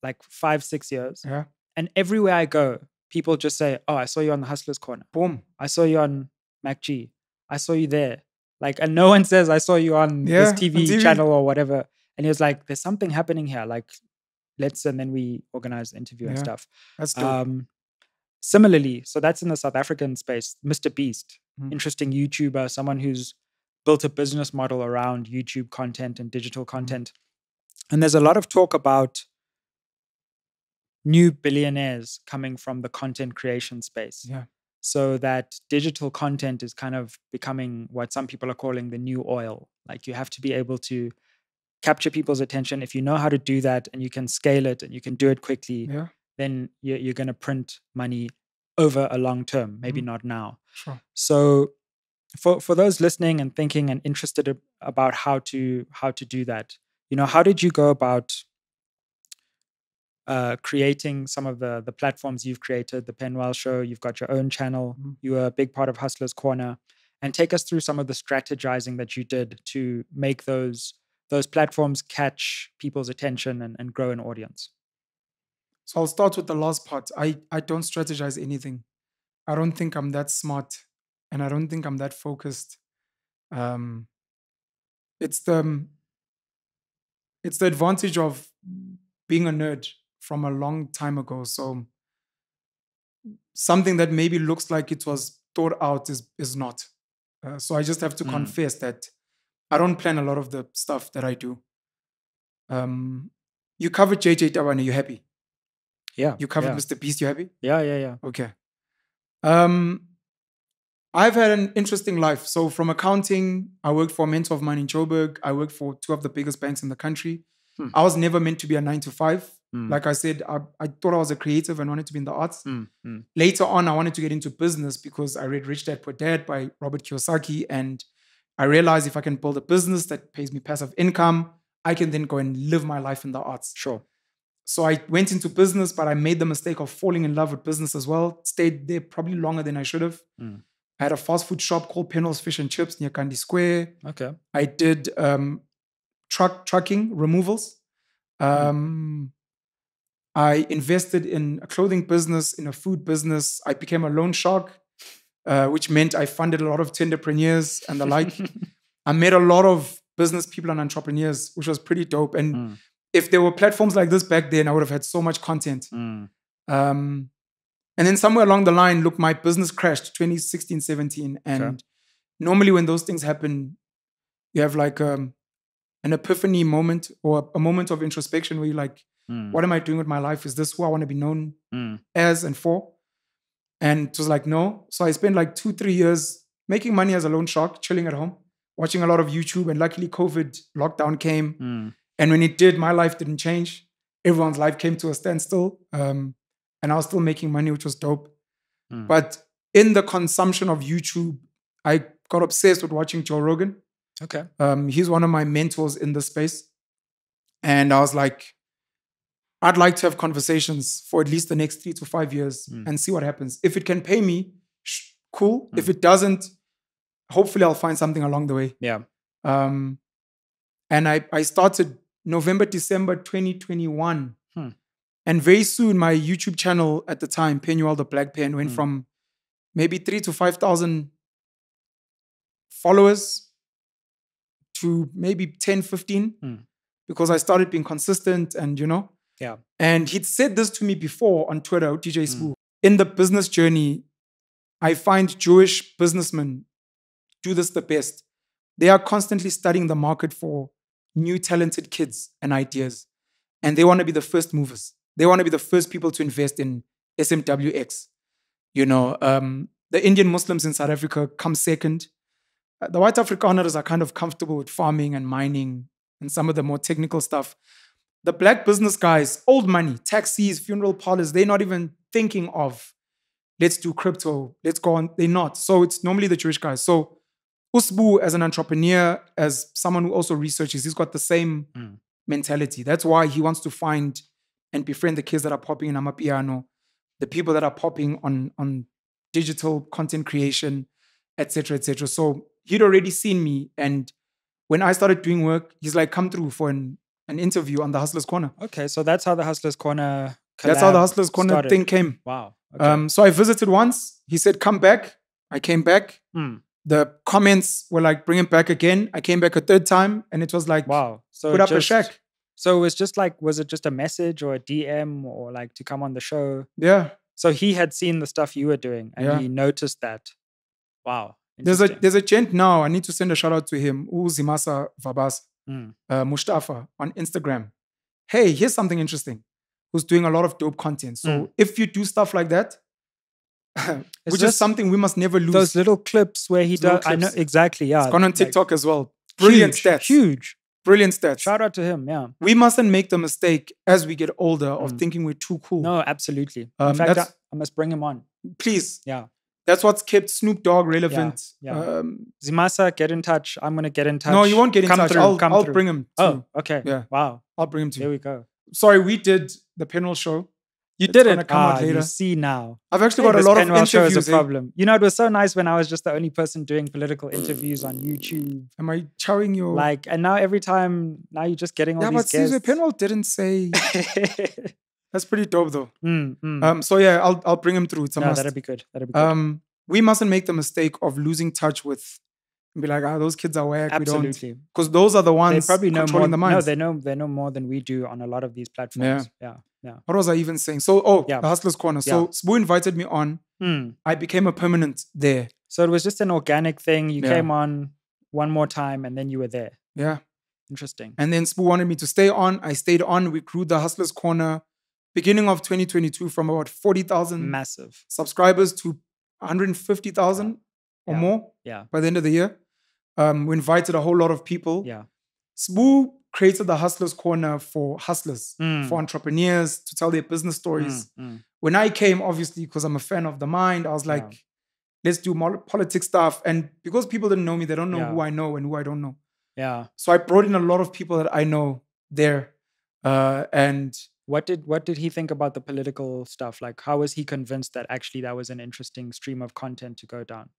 like five, six years. Yeah. And everywhere I go, people just say, oh, I saw you on the Hustler's Corner. Boom. I saw you on MacG. I saw you there. Like, and no one says, I saw you on Yeah, this on TV, TV. channel or whatever. And he was like, there's something happening here. Like, let's, and then we organize the interview and stuff. That's dope. Um, similarly, so that's in the South African space. Mr. Beast, Mm. interesting YouTuber, someone who's built a business model around YouTube content and digital content. And there's a lot of talk about new billionaires coming from the content creation space. Yeah. So that digital content is kind of becoming what some people are calling the new oil. Like you have to be able to capture people's attention. If you know how to do that and you can scale it and you can do it quickly, yeah. then you're, you're going to print money over a long term, maybe Mhm. not now. Sure. So for for those listening and thinking and interested about how to how to do that, you know, how did you go about uh, creating some of the the platforms you've created, the Penuel Show? You've got your own channel. Mhm. You were a big part of Hustlers Corner, and take us through some of the strategizing that you did to make those those platforms catch people's attention and, and grow an audience. So I'll start with the last part. I, I don't strategize anything. I don't think I'm that smart and I don't think I'm that focused. Um, it's the it's the advantage of being a nerd from a long time ago. So something that maybe looks like it was thought out is is not. Uh, so I just have to Mm. confess that I don't plan a lot of the stuff that I do. Um, you covered JJ Tabane, you happy? Yeah, You covered yeah. Mr. Beast, you happy? Yeah, yeah, yeah. Okay. Um, I've had an interesting life. So from accounting, I worked for a mentor of mine in Joburg. I worked for two of the biggest banks in the country. Hmm. I was never meant to be a nine to five. Mm. Like I said, I, I thought I was a creative and wanted to be in the arts. Mm, mm, Later on, I wanted to get into business because I read Rich Dad Poor Dad by Robert Kiyosaki. And I realize if I can build a business that pays me passive income, I can then go and live my life in the arts. Sure. So I went into business, but I made the mistake of falling in love with business as well. Stayed there probably longer than I should have. Mm. I had a fast food shop called Penrose Fish and Chips near Candy Square. Okay. I did um, truck trucking removals. Um, I invested in a clothing business, in a food business. I became a loan shark, uh, which meant I funded a lot of tenderpreneurs and the like. I met a lot of business people and entrepreneurs, which was pretty dope. And Mm. if there were platforms like this back then, I would have had so much content. Mm, Um, and then somewhere along the line, look, my business crashed 2016, 17. And normally when those things happen, you have like um, an epiphany moment or a moment of introspection where you're like, Mm, What am I doing with my life? Is this who I want to be known mm, as and for? And it was like, no. So I spent like two, three years making money as a loan shark, chilling at home, watching a lot of YouTube. And luckily, COVID lockdown came. mm, And when it did, my life didn't change. Everyone's life came to a standstill. Um, and I was still making money, which was dope. Mm. But in the consumption of YouTube, I got obsessed with watching Joe Rogan. Okay. Um, he's one of my mentors in the space. And I was like, I'd like to have conversations for at least the next three to five years Mm. and see what happens. If it can pay me, cool. Mm. If it doesn't, hopefully I'll find something along the way. Yeah. Um, and I, I started November, December 2021. Hmm. And very soon, my YouTube channel at the time, Penuel the Black Pen, went Hmm. from maybe three to 5,000 followers to maybe 10, 15 Hmm. because I started being consistent and, you know. Yeah. And he'd said this to me before on Twitter, DJ. Sbu. In the business journey, I find Jewish businessmen do this the best. They are constantly studying the market for new talented kids and ideas. And they want to be the first movers. They want to be the first people to invest in SMWX. You know, um, the Indian Muslims in South Africa come second. Uh, The white Afrikaners are kind of comfortable with farming and mining and some of the more technical stuff. The black business guys, old money, taxis, funeral parlors, they're not even thinking of let's do crypto, let's go on. They're not. So it's normally the Jewish guys. So Usbu, as an entrepreneur, as someone who also researches, he's got the same Mm. mentality. That's why he wants to find and befriend the kids that are popping in Amapiano, the people that are popping on, on digital content creation, etc., etc. So he'd already seen me. And when I started doing work, he's like, come through for an, an interview on the Hustlers Corner. Okay. So that's how the Hustlers Corner. That's how the Hustlers Corner started. thing came. Wow. Okay. Um, so I visited once. He said, come back. I came back. Hmm. The comments were like, bring him back again. I came back a third time and it was like, Wow. So put up just, a shack. So it was just like, was it just a message or a DM or like to come on the show? Yeah. So he had seen the stuff you were doing and Yeah. he noticed that. Wow. There's a there's a gent now. I need to send a shout out to him. Uzimasa Vabas, Mm. uh, Mustafa on Instagram. Hey, here's something interesting. Who's doing a lot of dope content. So Mm. if you do stuff like that, which is something we must never lose. Those little clips where he does. I know exactly. Yeah. it's gone on like, TikTok as well. Brilliant huge, stats. Huge. Brilliant stats. Shout out to him. Yeah. we mustn't make the mistake as we get older of Mm. thinking we're too cool. No, absolutely. Um, In fact, I, I must bring him on. Please. Yeah. That's what's kept Snoop Dogg relevant. yeah. Um, Zimasa, get in touch. I'm gonna get in touch. no, you won't get in Come touch. Through, I'll, come I'll bring him. Oh, okay. Yeah. Wow. I'll bring him to There we go. Sorry, we did the Penuel show. You It's did it. come out ah, later. You see now. I've actually got a lot of Penuel show is a eh? problem. You know, it was so nice when I was just the only person doing political interviews on YouTube. Am I chowing your? Like, and now every time, now you're just getting all yeah, but these Caesar. Penuel didn't say. That's pretty dope, though. Mm, mm. Um, so yeah, I'll I'll bring him through. It's a no, must. that'd be good. That'd be good. Um, we mustn't make the mistake of losing touch with, and be like, ah, those kids are whack. We don't, Absolutely. because those are the They ones probably know more. the No, they know they know more than we do on a lot of these platforms. Yeah. Yeah. yeah. what was I even saying? So, oh, Yeah. the Hustlers Corner. So, Yeah. Sbu invited me on. Mm. I became a permanent there. So it was just an organic thing. You Yeah. came on one more time and then you were there. Yeah. Interesting. And then Sbu wanted me to stay on. I stayed on. We grew the Hustlers Corner beginning of 2022 from about 40,000 Massive. subscribers to 150,000 or Yeah. more Yeah. by the end of the year. Um, we invited a whole lot of people. Yeah. Sbu created the Hustlers Corner for hustlers, Mm. for entrepreneurs to tell their business stories. Mm, mm. When I came, obviously, because I'm a fan of the mind, I was like, Yeah. let's do more politics stuff. And because people didn't know me, they don't know Yeah. who I know and who I don't know. Yeah. So I brought in a lot of people that I know there. Uh, and What did what did he think about the political stuff? Like how was he convinced that actually that was an interesting stream of content to go down?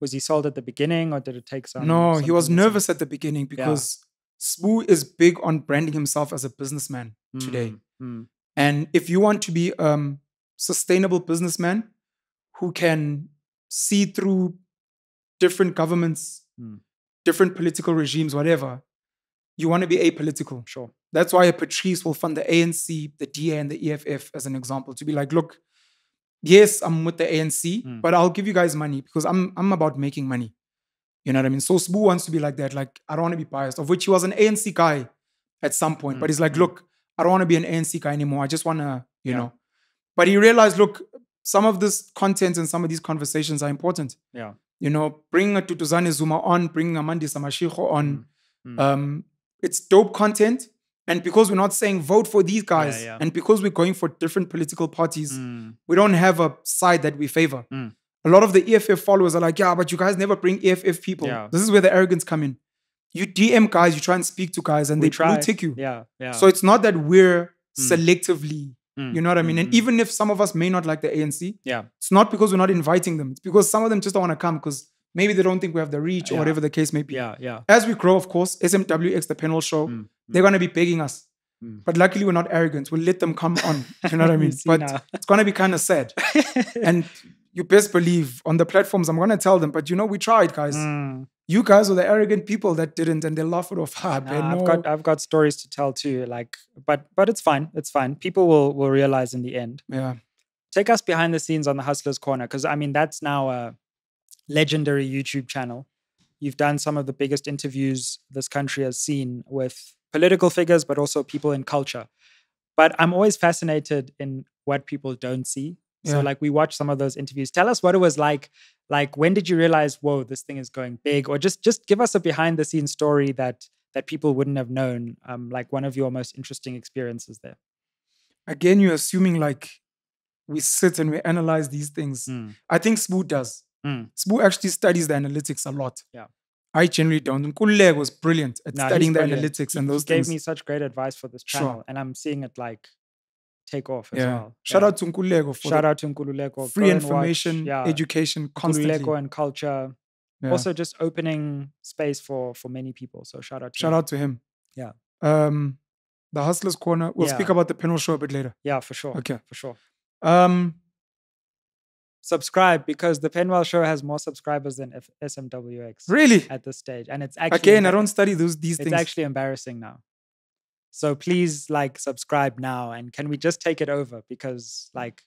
Was he sold at the beginning or did it take some no, he was nervous at the beginning because Sbu is big on branding himself as a businessman today. Mm, mm. And if you want to be um sustainable businessman who can see through different governments, Hmm. different political regimes, whatever, you want to be apolitical. Sure. That's why a Patrice will fund the ANC, the DA, and the EFF as an example to be like, look, yes, I'm with the ANC, Mm. but I'll give you guys money because I'm I'm about making money. You know what I mean? So Sbu wants to be like that. Like, I don't want to be biased, of which he was an ANC guy at some point. But Mm, he's like, mm. look, I don't want to be an ANC guy anymore. I just want to, you Yeah. know. But he realized, look, some of this content and some of these conversations are important. Yeah. You know, bringing a Duduzane Zuma on, bringing Amandi Samashiko on. Mm. Um, it's dope content. And because we're not saying vote for these guys, yeah. and because we're going for different political parties, Mm. we don't have a side that we favor. Mm. A lot of the EFF followers are like, yeah, but you guys never bring EFF people. Yeah. This is where the arrogance come in. You DM guys, you try and speak to guys, and We they try. blue tick you. Yeah. Yeah. So it's not that we're Mm. selectively, Mm, you know what I mean? And mm. even if some of us may not like the ANC, yeah. it's not because we're not inviting them. It's because some of them just don't want to come because maybe they don't think we have the reach or Yeah. whatever the case may be. Yeah. Yeah. As we grow, of course, SMWX, the Penuel show, Mm, they're going to be begging us. Mm. But luckily, we're not arrogant. We'll let them come on. You know what I mean? But now. it's going to be kind of sad. and you best believe on the platforms, I'm going to tell them, but you know, we tried, guys. Mm. You guys were the arrogant people that didn't, and they laugh it off. Ah, Nah, I've got I've got stories to tell too. Like, but but it's fine. It's fine. People will will realize in the end. yeah. Take us behind the scenes on the Hustlers Corner because I mean that's now a legendary YouTube channel. You've done some of the biggest interviews this country has seen with political figures, but also people in culture. But I'm always fascinated in what people don't see. So, Yeah. like, we watch some of those interviews. Tell us what it was like. Like, when did you realize, whoa, this thing is going big? Or just just give us a behind the scenes story that that people wouldn't have known. Um, like one of your most interesting experiences there. Again, you're assuming like we sit and we analyze these things. Mm, I think Sbu does. Mm. Actually studies the analytics a lot. Yeah. I generally don't. Nkululeko was brilliant at he's studying the brilliant. analytics He- and he those gave me such great advice for this Sure. channel, and I'm seeing it like take off as yeah. well. Shout Yeah. out to Nkululeko for Shout out to Nkululeko. free and watch, information, yeah, education constantly. Nkululeko and culture. Yeah. Also, just opening space for for many people. So shout out to Shout him. out to him. Yeah. Um, the Hustlers Corner. We'll speak about the Penuel show a bit later. Yeah, for sure. Okay. for sure. Um, Subscribe because the Penuel Show has more subscribers than F- SMWX really? at this stage, and it's actually Again, I don't study those these It's things. It's actually embarrassing now. So please, like, subscribe now, and can we just take it over because, like,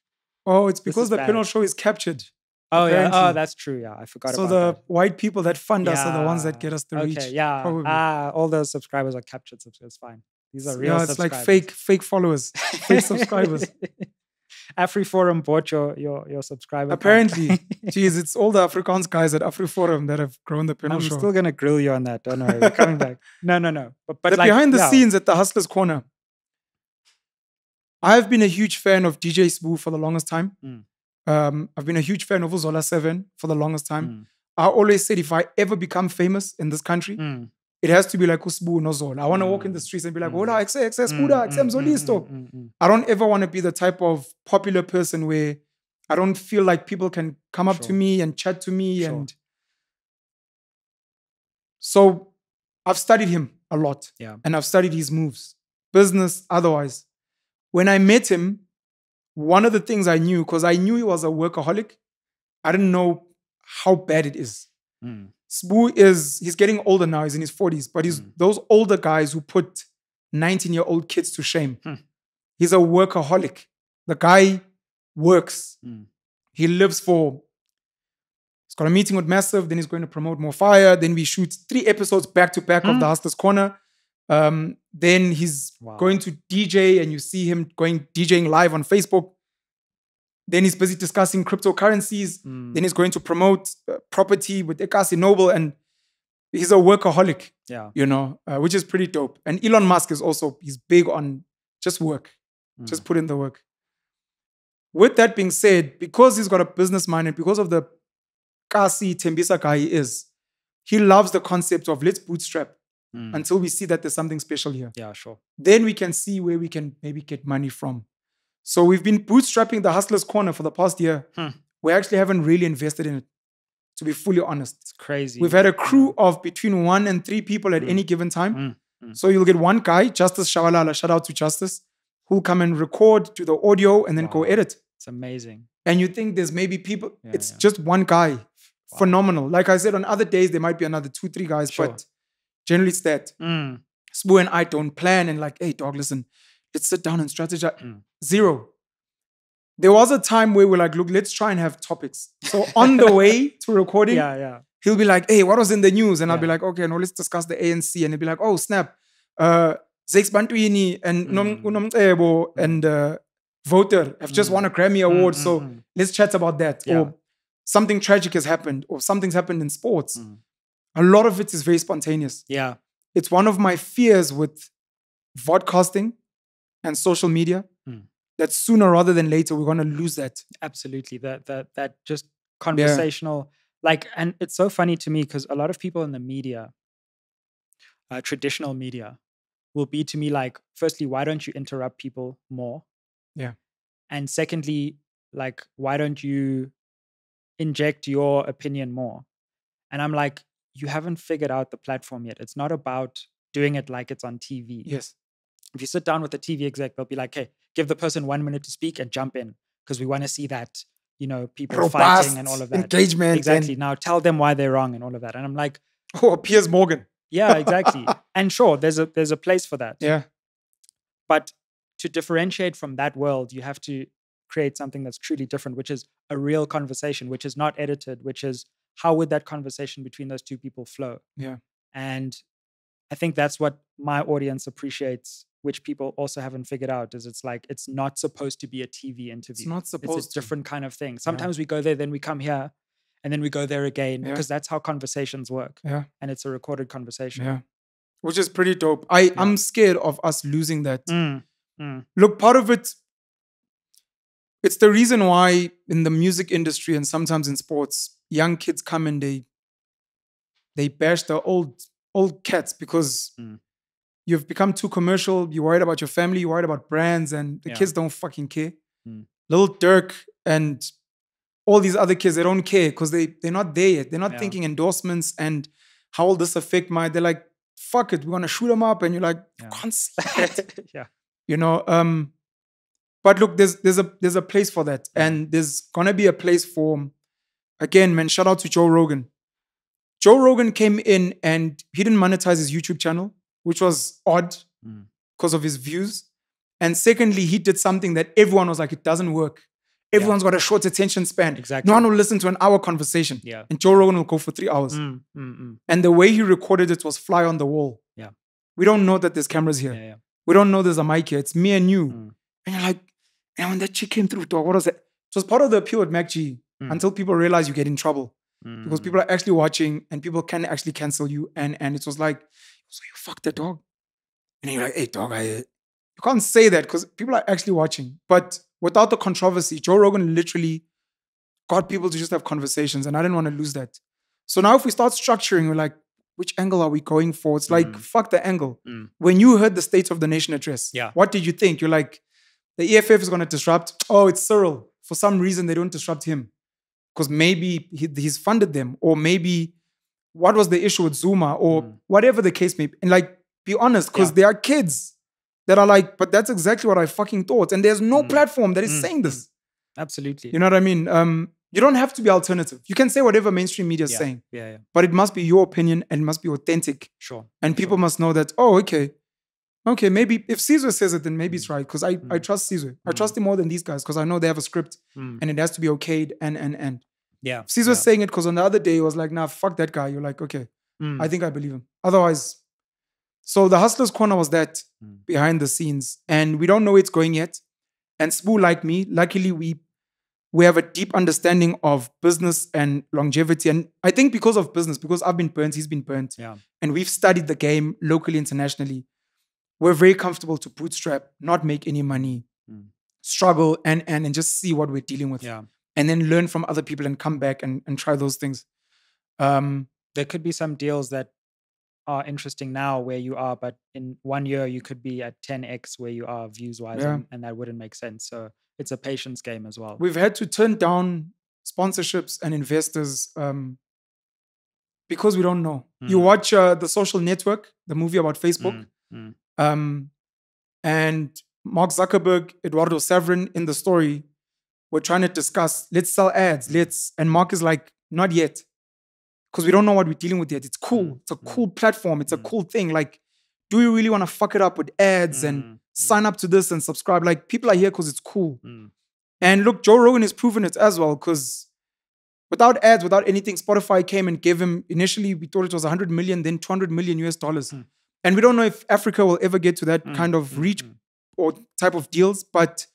oh, it's because the bad. show is captured. oh yeah, oh that's true. Yeah, I forgot So the that. white people that fund us are the ones that get us the okay, reach. yeah. probably. Ah, all those subscribers are captured. so It's fine. These are real yeah, it's like fake, fake followers, fake subscribers. AfriForum bought your your your subscriber. Apparently, geez, it's all the Afrikaans guys at AfriForum that have grown the Penuel I'm show. still gonna grill you on that. Don't worry, we're coming back. No, no, no. But but like, behind the yeah, scenes at the Hustlers Corner. I've been a huge fan of DJ Sbu for the longest time. Mm. Um, I've been a huge fan of Uzola Seven for the longest time. Mm, I always said if I ever become famous in this country, mm, it has to be like Usbu Nozola. I want to walk in the Mm. streets and be like, Mm. "Hola, exe, exe, mm, Spuda, exe, mm, mm, Mzolisto." mm, mm, mm. I don't ever want to be the type of popular person where I don't feel like people can come up to me and chat to me. Sure. And so I've studied him a lot. Yeah. And I've studied his moves, business, otherwise. When I met him, one of the things I knew, because I knew he was a workaholic, I didn't know how bad it is. Mm, Sbu is, he's getting older now, he's in his 40s, but he's Mm. those older guys who put 19 year old kids to shame. Hmm. He's a workaholic. The guy works. mm. He lives for, he's got a meeting with Massive, then he's going to promote MoFaya. Then we shoot three episodes back to back of Hmm. The Hustlers Corner. Um, then he's Wow. going to DJ and you see him going DJing live on Facebook. Then he's busy discussing cryptocurrencies. Mm, Then he's going to promote uh, property with Ekasi Noble, and he's a workaholic, yeah. you know, uh, which is pretty dope. And Elon Musk is also he's big on just work, mm, just put in the work. With that being said, because he's got a business mind and because of the Kasi Tembisa guy he is, he loves the concept of let's bootstrap mm. until we see that there's something special here yeah, sure. then we can see where we can maybe get money from. So we've been bootstrapping the Hustlers Corner for the past year. Hmm. We actually haven't really invested in it, to be fully honest. It's crazy. We've had a crew of between one and three people at Mm. any given time. Mm, mm. So you'll get one guy, Justice Shawalala, shout out to Justice, who'll come and record to the audio and then go edit. It's amazing. And you think there's maybe people, Yeah, it's yeah. just one guy. Wow. Phenomenal. Like I said, on other days, there might be another two, three guys, Sure. but generally it's that. Mm, Sbu and I don't plan and like, hey, dog, listen, let's sit down and strategize. Mm. Zero. There was a time where we're like, look, let's try and have topics. So on the way to recording, yeah, yeah. he'll be like, hey, what was in the news? And I'll be like, okay, no, let's discuss the ANC. And he'll be like, oh, snap. Uh, Zakes Bantwini and Mm. Unomcebo and uh, Wouter have just Mm. won a Grammy Award. Mm, so mm, mm. let's chat about that. Yeah. Or something tragic has happened, or something's happened in sports. Mm. A lot of it is very spontaneous. yeah. It's one of my fears with vodcasting and social media Mm. that sooner rather than later we're going to lose that. absolutely that that that just conversational like and it's so funny to me because a lot of people in the media uh, traditional media will be to me like firstly why don't you interrupt people more Yeah. and secondly like why don't you inject your opinion more and i'm like you haven't figured out the platform yet it's not about doing it like it's on tv Yes. If you sit down with a TV exec, they'll be like, "Hey, give the person one minute to speak and jump in because we want to see that, you know, people Robust fighting and all of that." engagement. Exactly. Now tell them why they're wrong and all of that. And I'm like, oh, Piers Morgan. yeah, exactly. and sure, there's a there's a place for that. Yeah. But to differentiate from that world, you have to create something that's truly different, which is a real conversation, which is not edited, which is how would that conversation between those two people flow? Yeah. And I think that's what my audience appreciates, which people also haven't figured out, is it's like it's not supposed to be a TV interview. It's not supposed. It's a to. different kind of thing. Sometimes we go there, then we come here, and then we go there again Yeah. because that's how conversations work. Yeah. And it's a recorded conversation. Yeah. Which is pretty dope. I, I'm scared of us losing that. Mm, mm, Look, part of it, it's the reason why in the music industry and sometimes in sports, young kids come and they they bash the old old cats because Mm. You've become too commercial. You're worried about your family. You're worried about brands, and the Yeah. kids don't fucking care. Mm. Lil Durk and all these other kids, they don't care because they they're not there yet. They're not Yeah. thinking endorsements and how will this affect my. They're like, fuck it, we're gonna shoot them up, and you're like, you Yeah. can't see that yeah. you know um but look there's there's a there's a place for that and there's gonna be a place for again man shout out to joe rogan joe rogan came in and he didn't monetize his youtube channel which was odd Mm. because of his views and secondly he did something that everyone was like it doesn't work everyone's got a short attention span Exactly. no one will listen to an hour conversation Yeah. and joe rogan will go for three hours Mm, mm, mm. and the way he recorded it was fly on the wall Yeah. we don't know that there's cameras here Yeah, yeah. we don't know there's a mic here. It's me and you. Mm. And you're like, and when that chick came through, dog, what was it? It was part of the appeal at MacG Mm. until people realize you get in trouble because Mm, people are actually watching and people can actually cancel you. And and it was like, so you fucked the dog. And you're like, hey, dog, I. uh," You can't say that because people are actually watching. But without the controversy, Joe Rogan literally got people to just have conversations. And I didn't want to lose that. So now if we start structuring, we're like, which angle are we going for? It's like, Mm. fuck the angle. Mm. When you heard the State of the Nation address, Yeah. what did you think? You're like, the EFF is going to disrupt. Oh, it's Cyril. For some reason, they don't disrupt him because maybe he, he's funded them, or maybe what was the issue with Zuma, or Mm. whatever the case may be. And like, be honest, because Yeah. there are kids that are like, but that's exactly what I fucking thought. And there's no Mm. platform that is Mm. saying this. Absolutely. You know what I mean? Um, you don't have to be alternative. You can say whatever mainstream media is yeah. saying, Yeah, yeah. but it must be your opinion and it must be authentic. Sure. And people must know that, oh, okay. Okay, maybe if Caesar says it, then maybe it's right. Because I, I Mm. trust Caesar. I trust him more than these guys because I know they have a script and it has to be okayed and and and. Yeah. If Caesar's yeah. saying it because on the other day he was like, nah, fuck that guy. You're like, okay, Mm, I think I believe him. Otherwise, so the hustlers corner was that Mm. behind the scenes, and we don't know where it's going yet. And Sbu, like me, luckily we we have a deep understanding of business and longevity. And I think because of business, because I've been burnt, he's been burnt, Yeah. and we've studied the game locally, internationally. We're very comfortable to bootstrap, not make any money, Mm. struggle, and and and just see what we're dealing with, Yeah. And then learn from other people and come back and and try those things. Um, There could be some deals that are interesting now where you are, but in one year you could be at 10x where you are views wise, Yeah. and, and that wouldn't make sense. So it's a patience game as well. we've had to turn down sponsorships and investors um, because we don't know. You Mm. watch uh, the Social Network, the movie about Facebook, Mm, mm. um, and Mark Zuckerberg, Eduardo Saverin in the story, we're trying to discuss. Let's sell ads. Let's and Mark is like, not yet, because we don't know what we're dealing with yet. It's cool. Mm, It's a mm. cool platform. It's a Mm. cool thing. Like, do we really want to fuck it up with ads and sign up to this and subscribe? Like, people are here because it's cool. And look, Joe Rogan has proven it as well because without ads, without anything, Spotify came and gave him initially, we thought it was 100 million, then 200 million US dollars. And we don't know if Africa will ever get to that Mm, kind of reach mm. or type of deals, but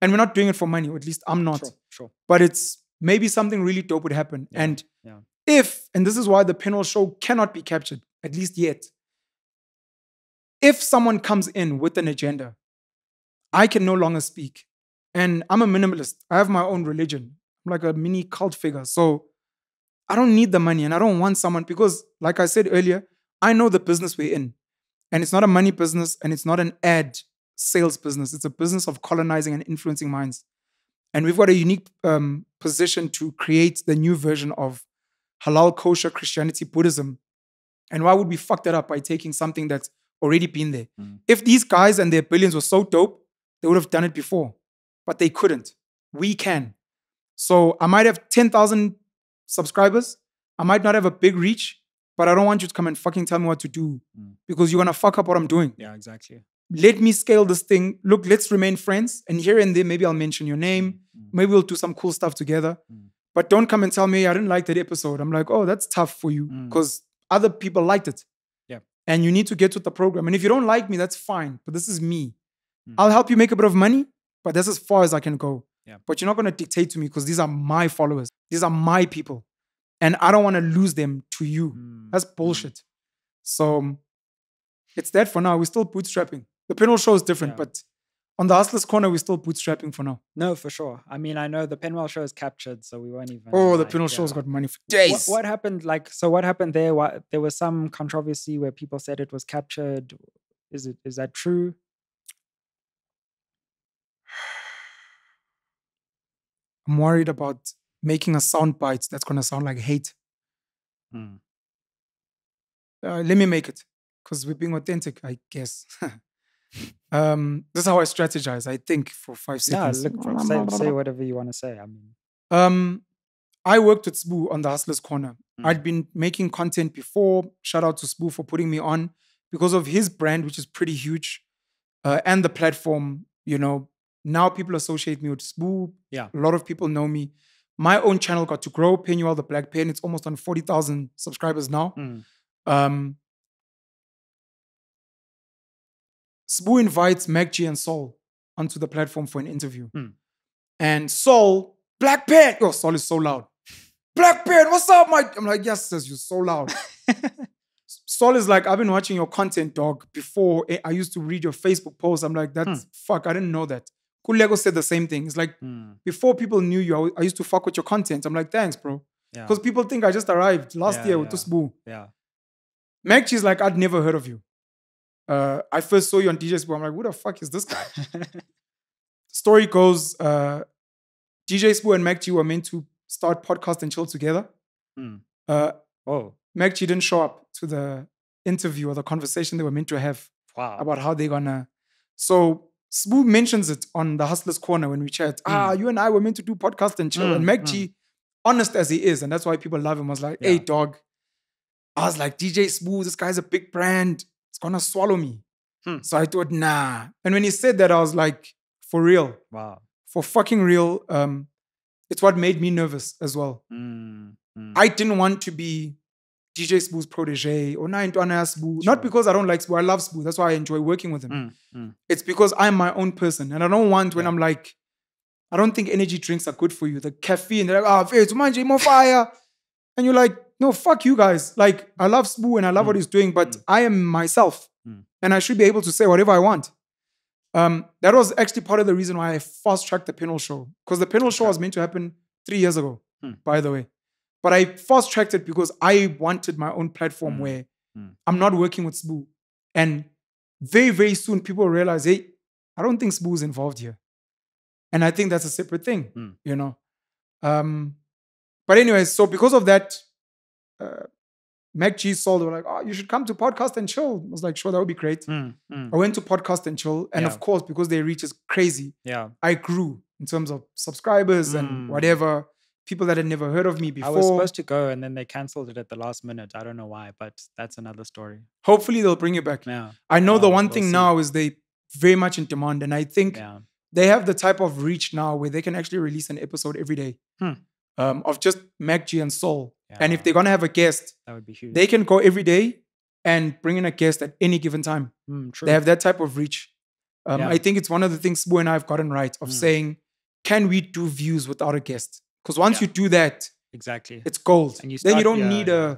and we're not doing it for money, or at least I'm not. Sure, sure. But it's maybe something really dope would happen. Yeah, And yeah. if, and this is why the Penuel show cannot be captured, at least yet. If someone comes in with an agenda, I can no longer speak. And I'm a minimalist. I have my own religion. I'm like a mini cult figure. So I don't need the money and I don't want someone because, like I said earlier, I know the business we're in. And it's not a money business and it's not an ad sales business. It's a business of colonizing and influencing minds. And we've got a unique um, position to create the new version of halal kosher Christianity Buddhism. And why would we fuck that up by taking something that's already been there? Mm. If these guys and their billions were so dope, they would have done it before, but they couldn't. We can. So I might have 10,000 subscribers. I might not have a big reach, but I don't want you to come and fucking tell me what to do Mm. because you're gonna fuck up what I'm doing. Yeah, exactly. Let me scale this thing. Look, let's remain friends. And here and there, maybe I'll mention your name. Mm. Maybe we'll do some cool stuff together. Mm. But don't come and tell me I didn't like that episode. I'm like, oh, that's tough for you Mm. because other people liked it. Yeah. And you need to get with the program. And if you don't like me, that's fine. But this is me. Mm. I'll help you make a bit of money, but that's as far as I can go. Yeah. But you're not going to dictate to me because these are my followers. These are my people. And I don't want to lose them to you. Mm, That's mm. bullshit. So it's that for now. We're still bootstrapping. The Penuel show is different, Yeah. but on the Hustlers Corner, we're still bootstrapping for now. No, for sure. I mean, I know the Penuel show is captured, so we won't even. Oh, the like, Penuel show's yeah. got money for What, days. what happened? Like, so what happened there? What, there was some controversy where people said it was captured. Is it? Is that true? I'm worried about making a sound bite that's going to sound like hate. Mm. Uh, let me make it because we're being authentic, I guess. um, this is how I strategize, I think, for five seconds. Yeah, look, bro, say, say whatever you want to say. I mean, Um, I worked with Sbu on the Hustlers Corner. Mm. I'd been making content before. Shout out to Sbu for putting me on because of his brand, which is pretty huge, uh, and the platform. You know, now people associate me with Sbu. Yeah. a lot of people know me. My own channel got to grow. Penuel the Black Pen. It's almost on forty thousand subscribers now. mm, Um, Sbu invites MacG and Sol onto the platform for an interview. Hmm. And Sol, Black Pen. Oh, Sol is so loud. Black Pen, what's up, Mike? I'm like, yes, sis, you're so loud. Sol is like, I've been watching your content, dog, before I used to read your Facebook posts. I'm like, that's fuck, I didn't know that. Kulego said the same thing. It's like, mm, before people knew you, I, used to fuck with your content. I'm like, thanks, bro. yeah, Because people think I just arrived last Yeah, year with yeah. boo. yeah. Mac is like, I'd never heard of you. Uh, I first saw you on DJ Sbu. I'm like, who the fuck is this guy? Story goes, uh, DJ Sbu and Mac G were meant to start podcast and chill together. Hmm. Uh, oh, Mac G didn't show up to the interview or the conversation they were meant to have wow. about how they're gonna. So Sbu mentions it on the Hustlers Corner when we chat. Ah, you and I were meant to do podcast and chill. Mm, and Mac mm. Honest as he is, and that's why people love him, was like, hey, dog. I was like, DJ Sbu, this guy's a big brand. It's gonna swallow me. Hmm. So I thought, nah. And when he said that, I was like, for real, wow. for fucking real. Um, it's what made me nervous as well. Mm, mm, I didn't want to be DJ Sbu's protege or Naintwana Sbu. Sure. Not because I don't like Sbu. I love Sbu. That's why I enjoy working with him. mm, mm. It's because I'm my own person. And I don't want when Yeah. I'm like, I don't think energy drinks are good for you. The caffeine, they're like, ah, oh, it's manje MoFaya. And you're like, no, fuck you guys. Like, I love Sbu and I love what Mm. he's doing, but Mm. I am myself. Mm. And I should be able to say whatever I want. Um, that was actually part of the reason why I fast tracked the Penuel show. Because the Penuel show was meant to happen three years ago, Hmm. by the way. But I fast tracked it because I wanted my own platform Mm. where Mm. I'm not working with Sbu. And very, very soon people realize, hey, I don't think Sbu is involved here. And I think that's a separate thing, Mm. you know. Um, but anyways, so because of that, uh, Mac G Sol, they were like, oh, you should come to podcast and chill. I was like, sure, that would be great. Mm, mm. I went to podcast and chill. And Yeah. of course, because their reach is crazy, Yeah. I grew in terms of subscribers and Mm. whatever. People that had never heard of me before. I was supposed to go and then they cancelled it at the last minute. I don't know why, but that's another story. Hopefully, they'll bring it back. Yeah. I know the one we'll thing see. now is they very much in demand, and I think Yeah. they have the type of reach now where they can actually release an episode every day Hmm. Um, of just Mac G and Sol. And if they're gonna have a guest, That would be huge. they can go every day and bring in a guest at any given time. Mm. They have that type of reach. Um, Yeah. I think it's one of the things Sbu and I have gotten right of Mm. saying, can we do views without a guest? Because once Yeah. you do that, exactly. it's gold. And you then you don't yeah, need yeah. a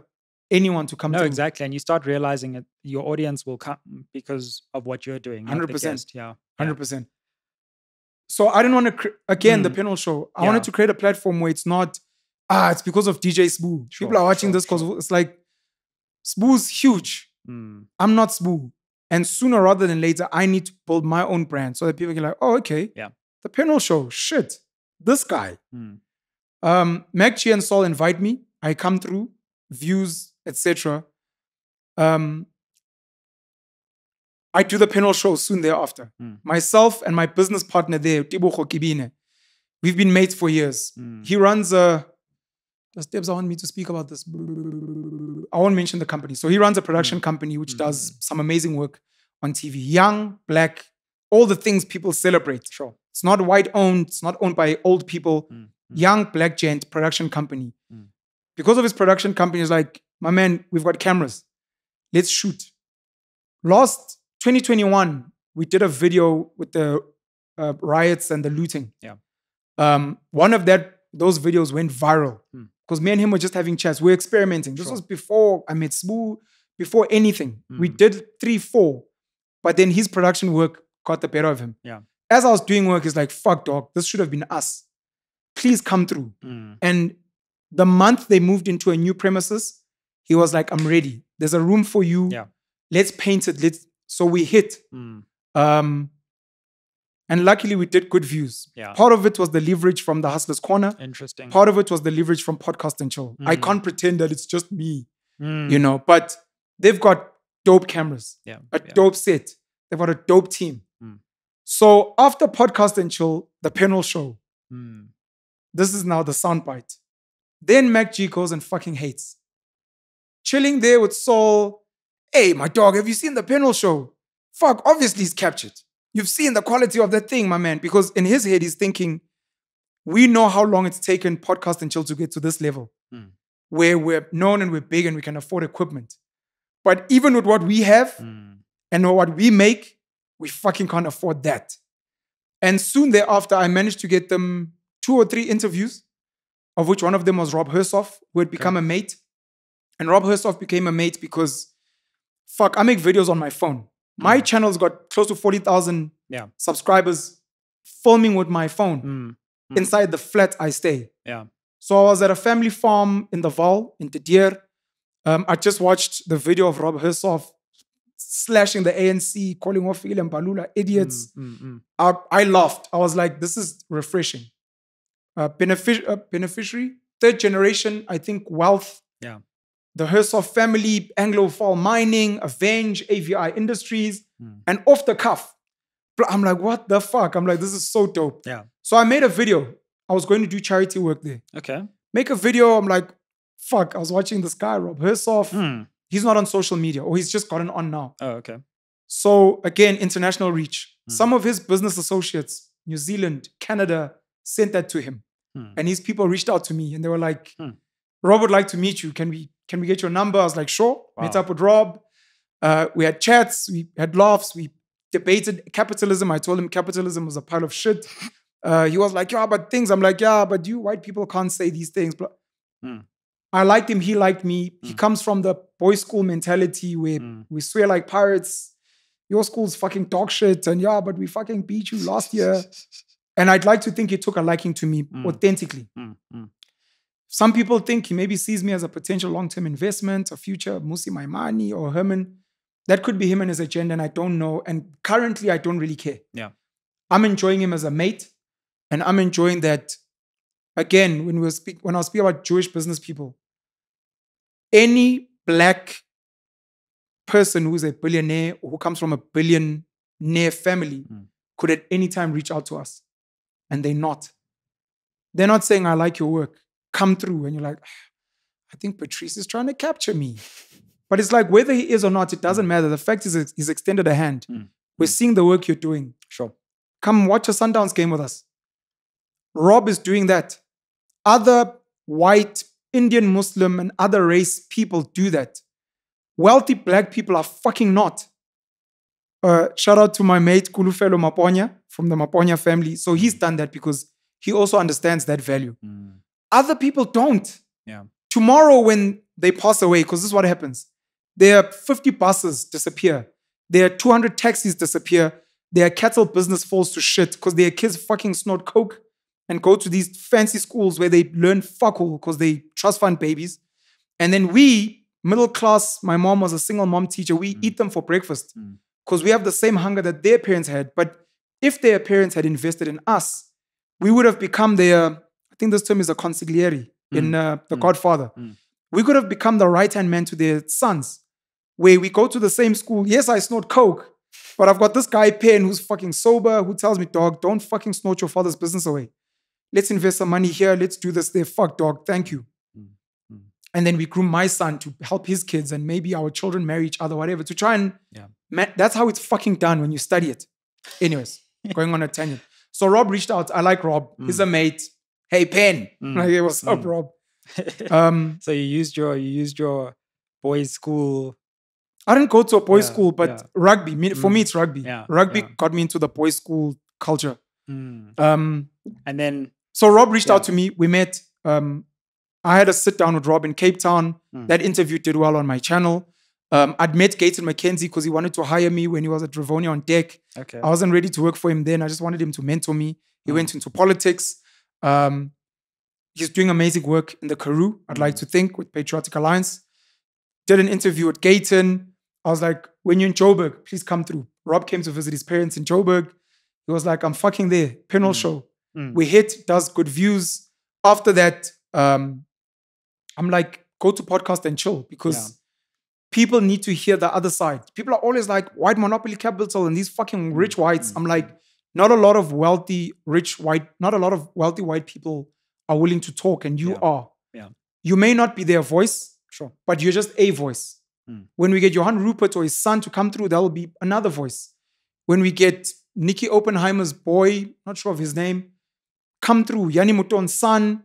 anyone to come No, through. exactly. And you start realizing it, your audience will come because of what you're doing. 100%. Yeah. Hundred percent. So I didn't want to cre- again the Mm. Penuel show. I Yeah. wanted to create a platform where it's not ah it's because of DJ Sbu. Sure, People are watching sure, this because sure. it's like Sbu's huge. Mm, I'm not Sbu, and sooner rather than later I need to build my own brand so that people can like oh okay Yeah. the Penuel show shit this guy. mm, Um, Mac Chi and Sol invite me. I come through, views, etc. Um, I do the Penuel show soon thereafter. Mm. Myself and my business partner there, Tibucho Kibine, we've been mates for years. mm. He runs a. Does Debs want me to speak about this? I won't mention the company. So he runs a production company which does some amazing work on TV. Young, black, all the things people celebrate. Sure. It's not white owned. It's not owned by old people. Mm, mm. Young black gent production company. Mm. Because of his production company, is like, my man, we've got cameras. Let's shoot. Last 2021, we did a video with the uh, riots and the looting. Yeah. Um, one of that those videos went viral Hmm. because me and him were just having chats. We are experimenting. This Sure. was before I met Sbu, before anything. We Hmm. did three, four, but then his production work got the better of him. Yeah. As I was doing work, it's like, fuck, dog, this should have been us. Please come through. Mm, And the month they moved into a new premises, he was like, I'm ready. There's a room for you. Yeah. Let's paint it. Let's so we hit. mm. Um, and luckily we did good views. Yeah. Part of it was the leverage from the Hustlers Corner. Interesting. Part of it was the leverage from Podcast and Chill. I Mm. can't pretend that it's just me, Mm, you know, but they've got dope cameras, yeah. a yeah. dope set. They've got a dope team. Mm. So after Podcast and Chill, the Penuel show, Mm, this is now the soundbite. Then Mac G goes and fucking hates. Chilling there with Sol. Hey, my dog, have you seen the Penuel show? Fuck, obviously he's captured. You've seen the quality of that thing, my man. Because in his head, he's thinking, we know how long it's taken podcast and chill to get to this level Hmm. where we're known and we're big and we can afford equipment. But even with what we have mm, and what we make, we fucking can't afford that. And soon thereafter, I managed to get them two or three interviews, of which one of them was Rob Hersov, who had become a mate. And Rob Hersov became a mate because, fuck, I make videos on my phone. My Mm. channel's got close to 40,000 Yeah. subscribers filming with my phone mm, mm. inside the flat I stay. Yeah. So I was at a family farm in the Val, in De Deer. Um, I just watched the video of Rob Hersov slashing the ANC, calling off and Mbalula idiots. Mm, mm. I, I laughed. I was like, this is refreshing. Uh, benefic- uh, beneficiary, third generation, I think, wealth. Yeah. The Hersov family, Anglovaal Mining, Avenge, AVI Industries, Mm. and off the cuff. I'm like, what the fuck? I'm like, this is so dope. Yeah. So I made a video. I was going to do charity work there. Okay. Make a video. I'm like, fuck. I was watching this guy, Rob Hersov. Mm. He's not on social media, or he's just gotten on now. Oh, okay. So again, international reach. Hmm. Some of his business associates, New Zealand, Canada, sent that to him. Hmm. And his people reached out to me and they were like, Hmm. Rob would like to meet you. Can we can we get your number? I was like, sure. Meet Wow. up with Rob. Uh, we had chats, we had laughs, we debated capitalism. I told him capitalism was a pile of shit. Uh, he was like, yeah, but things. I'm like, yeah, but you white people can't say these things. Blah. Hmm. I liked him. He liked me. He Hmm. comes from the boys' school mentality where Mm. we swear like pirates. Your school's fucking dog shit. And yeah, but we fucking beat you last year. And I'd like to think he took a liking to me Mm. authentically. Some people think he maybe sees me as a potential long-term investment, a future Mmusi Maimane or Herman. That could be him and his agenda, and I don't know. And currently, I don't really care. Yeah. I'm enjoying him as a mate, and I'm enjoying that. Again, when we were speak, when I was speaking about Jewish business people, any black person who's a billionaire or who comes from a billionaire family Mm. could at any time reach out to us, and they're not. They're not saying, "I like your work." Come through, and you're like, "I think Patrice is trying to capture me." But it's like whether he is or not, it doesn't matter. The fact is, he's extended a hand. Mm. We're seeing the work you're doing. Sure. Come watch a Sundowns game with us. Rob is doing that. Other white, Indian, Muslim, and other race people do that. wealthy black people are fucking not. Uh, shout out to my mate Kholofelo Maponya from the Maponya family. So he's done that because he also understands that value. Mm. Other people don't. Yeah. Tomorrow, when they pass away, because this is what happens, there are 50 buses disappear. There are 200 taxis disappear. Their cattle business falls to shit because their kids fucking snort coke and go to these fancy schools where they learn fuck all because they trust fund babies. And then we, middle class, my mom was a single mom teacher, we eat them for breakfast Mm. because we have the same hunger that their parents had. But if their parents had invested in us, we would have become their, think this term is a consigliere in uh, The Mm. Godfather. Mm. We could have become the right hand man to their sons, where we go to the same school. Yes, I snort coke, but I've got this guy Pen who's fucking sober who tells me, dog, don't fucking snort your father's business away. Let's invest some money here. Let's do this there. Fuck, dog. Thank you. Mm. Mm. And then we groom my son to help his kids, and maybe our children marry each other, whatever, to try and Yeah. That's how it's fucking done when you study it. Anyways, going on a tangent. So Rob reached out. I like Rob. He's a mate. Hey, Pen. Mm. Like, hey, what's up, Mm. Rob? Um, so you used your you used your boys' school. I didn't go to a boys' Yeah, school, but yeah. rugby. Me, for me, Mm. it's rugby. Yeah, Rugby yeah. got me into the boys' school culture. Mm. Um, And then so Rob reached Yeah. out to me. We met. Um, I had a sit down with Rob in Cape Town. Mm. That interview did well on my channel. Um, I'd met Gayton McKenzie because he wanted to hire me when he was at Dravonia on deck. okay. I wasn't ready to work for him then. I just wanted him to mentor me. He Mm. went into politics. Um, he's doing amazing work in the Karoo, I'd like Mm. to think, with Patriotic Alliance. Did an interview with Gayton. I was like, when you're in Joburg, please come through. Rob came to visit his parents in Joburg. He was like, I'm fucking there. Penuel Mm. show. Mm. We hit, does good views. After that, um, I'm like, go to podcast and chill because Yeah. people need to hear the other side. People are always like, white monopoly capital and these fucking rich whites. mm, I'm like, not a lot of wealthy, rich white, not a lot of wealthy white people are willing to talk, and you Yeah. are. Yeah. You may not be their voice, Sure. but you're just a voice. Mm. When we get Johann Rupert or his son to come through, will be another voice. When we get Nicky Oppenheimer's boy, not sure of his name, come through, Jannie Mouton's son,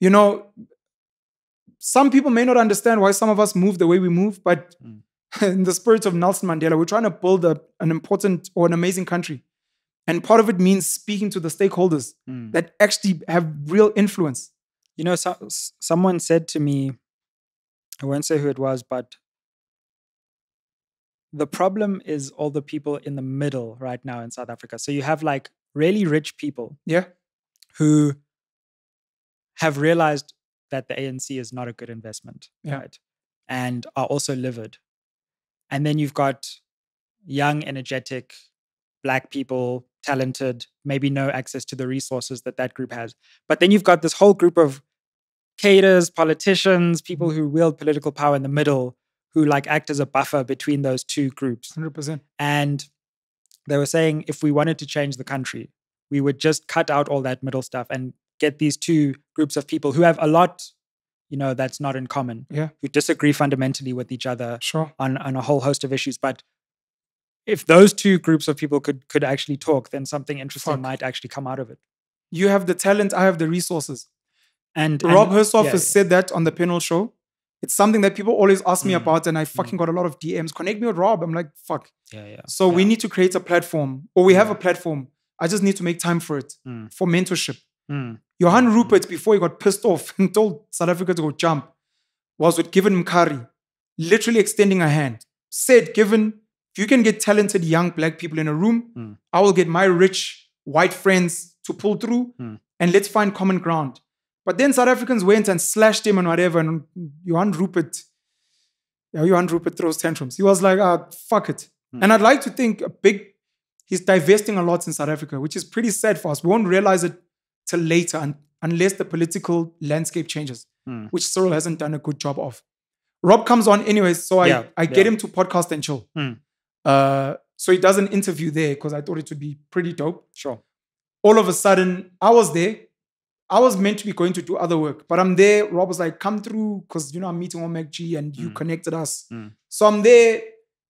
you know, some people may not understand why some of us move the way we move, but Mm. in the spirit of Nelson Mandela, we're trying to build a, an important or an amazing country. And part of it means speaking to the stakeholders Mm. that actually have real influence. You know, so, someone said to me, I won't say who it was, but the problem is all the people in the middle right now in South Africa. So you have like really rich people Yeah. who have realized that the ANC is not a good investment, Yeah. right? And are also livid. And then you've got young, energetic black people, talented, maybe no access to the resources that that group has. But then you've got this whole group of cadres, politicians, people mm-hmm. who wield political power in the middle who like act as a buffer between those two groups. 100%. And they were saying if we wanted to change the country, we would just cut out all that middle stuff and get these two groups of people who have a lot, you know, that's not in common, Yeah. who disagree fundamentally with each other Sure. on, on a whole host of issues. But if those two groups of people could could actually talk, then something interesting Fuck. might actually come out of it. You have the talent, I have the resources. And, Rob and- Hersov yeah, has yeah. said that on the Penuel show. It's something that people always ask me Mm. about, and I fucking got a lot of DMs. Connect me with Rob. I'm like, fuck. yeah, yeah. So we need to create a platform, or we have Yeah. a platform. I just need to make time for it, Mm. for mentorship. Mm. Johann Mm. Rupert, before he got pissed off and told South Africa to go jump, was with Given Mkhari, literally extending a hand. Said, Given, if you can get talented young black people in a room, Mm. I will get my rich white friends to pull through Mm. and let's find common ground. But then South Africans went and slashed him and whatever. And Johann Rupert, yeah, Johann Rupert throws tantrums. He was like, ah, fuck it. Mm. And I'd like to think a big, he's divesting a lot in South Africa, which is pretty sad for us. We won't realize it till later un- unless the political landscape changes, Mm. which Cyril hasn't done a good job of. Rob comes on anyways, so I, Yeah, I get yeah. him to podcast and chill. Mm. Uh, so he does an interview there because I thought it would be pretty dope. Sure. All of a sudden, I was there. I was meant to be going to do other work, but I'm there. Rob was like, come through because you know I'm meeting on MacG and you Mm. connected us. Mm. So I'm there.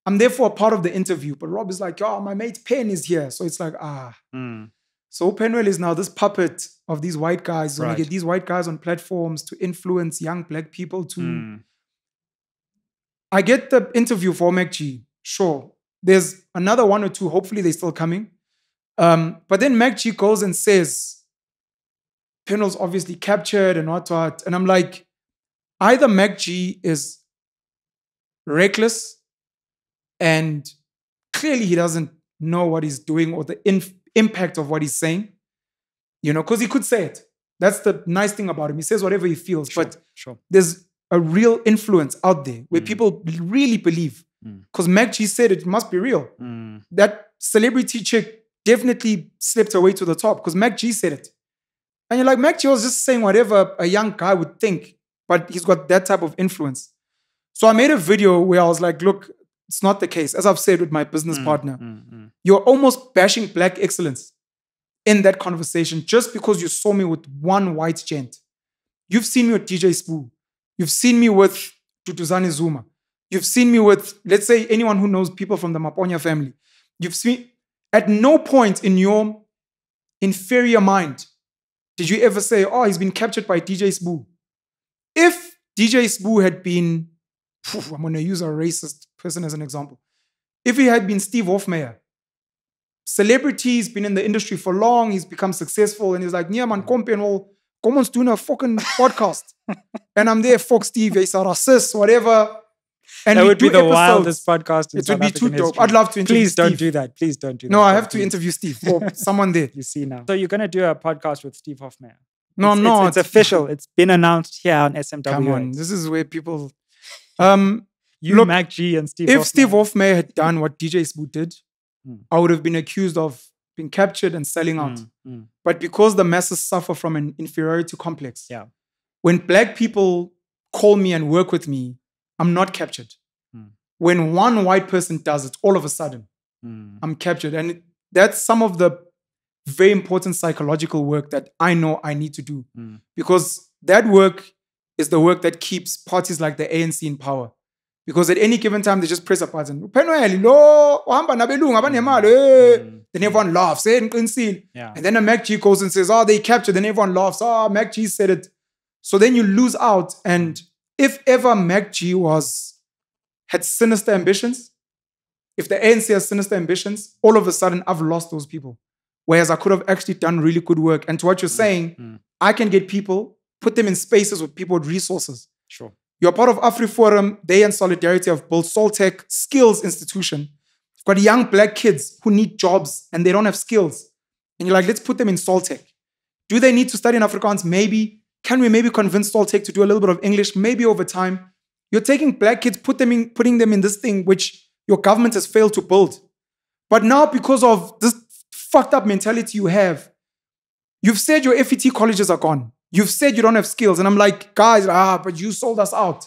I'm there for a part of the interview, but Rob is like, oh, my mate Pen is here. So it's like, ah. Mm. So Penuel is now this puppet of these white guys. Right. you get these white guys on platforms to influence young black people to Mm. I get the interview for MacG. Sure. There's another one or two. Hopefully, they're still coming. Um, but then MacG goes and says, Penuel's obviously captured and what what. And I'm like, either MacG is reckless and clearly he doesn't know what he's doing or the inf- impact of what he's saying, you know, because he could say it. That's the nice thing about him. He says whatever he feels, Sure, but sure. there's a real influence out there where Mm. people really believe. Mm. Because G said it must be real. Mm, That celebrity chick definitely slipped away to the top because MacG said it. And you're like, MacG was just saying whatever a young guy would think, but he's got that type of influence. So I made a video where I was like, look, it's not the case. As I've said with my business mm, partner, mm, mm. you're almost bashing black excellence in that conversation just because you saw me with one white gent. You've seen me with DJ Sbu. You've seen me with Duduzane Zuma. You've seen me with, let's say, anyone who knows people from the Maponya family. You've seen, at no point in your inferior mind did you ever say, oh, he's been captured by DJ Sbu. If DJ Sbu had been, phew, I'm going to use a racist person as an example. If he had been Steve Hofmeyr, celebrity, he's been in the industry for long, he's become successful, and he's like, yeah, man, come and well, come on, doing a fucking podcast. and I'm there, fuck Steve, he's a racist, whatever. And that would be the episodes. wildest podcast. In It South would be too African dope. history. I'd love to interview Please don't Steve. do that. Please don't do that. No, I have to interview Steve or someone there. You see now. So you're going to do a podcast with Steve Hofmeyr. No, it's, I'm not. It's, it's official. It's been announced here on SMW. Come on, this is where people. Um, You, Look, MacG, and Steve. if Hofmeyr. Steve Hofmeyr had done what DJ Sbu did, Hmm. I would have been accused of being captured and selling out. Mm, mm. But because the masses suffer from an inferiority complex, Yeah. when black people call me and work with me, I'm not captured. Hmm. When one white person does it, all of a sudden, Mm. I'm captured. And that's some of the very important psychological work that I know I need to do. Mm. Because that work is the work that keeps parties like the ANC in power. Because at any given time, they just press a button. "Uphenwele, lo, uhamba nabelungu abanemali, eh." Mm. Then everyone laughs. "Eh, ngiqinisile." Yeah. And then a MacG goes and says, Oh, they captured. Then everyone laughs. Oh, MacG said it. So then you lose out. And if ever MacG was had sinister ambitions, if the ANC has sinister ambitions, all of a sudden I've lost those people. Whereas I could have actually done really good work. And to what you're saying, mm. I can get people, put them in spaces with people with resources. Sure. You're part of AfriForum. They and Solidarity have built Soltech Skills Institution. You've got young black kids who need jobs and they don't have skills. And you're like, let's put them in Soltech. Do they need to study in Afrikaans? Maybe. Can we maybe convince Soltech to do a little bit of English? Maybe over time. You're taking black kids, put them in, putting them in this thing which your government has failed to build. But now, because of this fucked up mentality you have, you've said your FET colleges are gone. You've said you don't have skills. And I'm like, guys, ah, but you sold us out.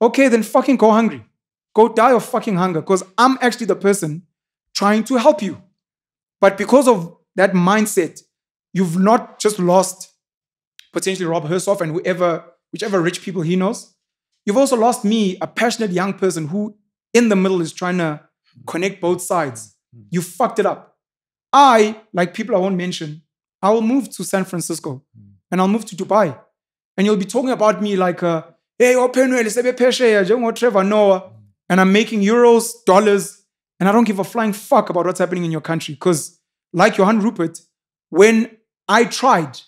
Okay, then fucking go hungry. Go die of fucking hunger. Because I'm actually the person trying to help you. But because of that mindset, you've not just lost potentially Rob Hersov and whoever, whichever rich people he knows. You've also lost me, a passionate young person who in the middle is trying to connect both sides. You fucked it up. I, like people I won't mention, I will move to San Francisco and I'll move to Dubai. And you'll be talking about me like, uh, hey, njengo Trevor Noah. And I'm making euros, dollars, and I don't give a flying fuck about what's happening in your country. Because, like Johann Rupert, when I tried,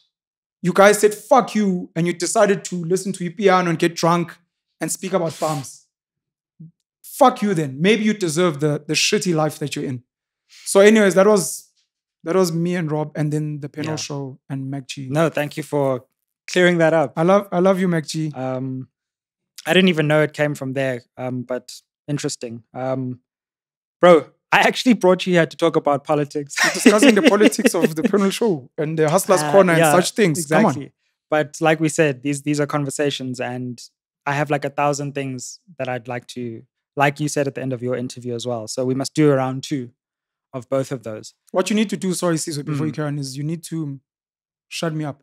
you guys said fuck you, and you decided to listen to piano and get drunk and speak about farms. Fuck you then. Maybe you deserve the, the shitty life that you're in. So, anyways, that was that was me and Rob, and then the Penuel Yeah. show and MacG. No, thank you for clearing that up. I love I love you, MacG. Um, I didn't even know it came from there, um, but interesting. Um, bro, I actually brought you here to talk about politics. Discussing the politics of the Penuel show and the hustlers Uh, corner and such things. Exactly. But like we said, these these are conversations, and I have like a thousand things that I'd like to, like you said at the end of your interview as well. So we must do a round two of both of those. What you need to do, sorry, Caesar, before you Mm. carry on, is you need to shut me up.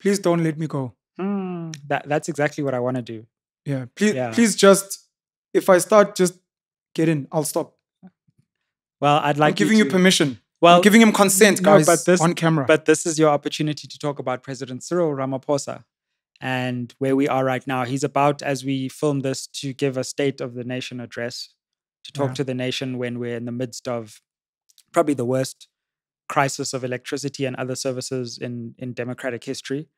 Please don't let me go. Hmm, that that's exactly what I want to do. Yeah. Please, Yeah. please just if I start, just get in. I'll stop. Well, I'd like I'm giving you, to- permission. Well, I'm giving him consent, no, but this- on camera. But this is your opportunity to talk about President Cyril Ramaphosa and where we are right now. He's about, as we film this, to give a State of the Nation address to talk Yeah. to the nation when we're in the midst of probably the worst crisis of electricity and other services in, in democratic history.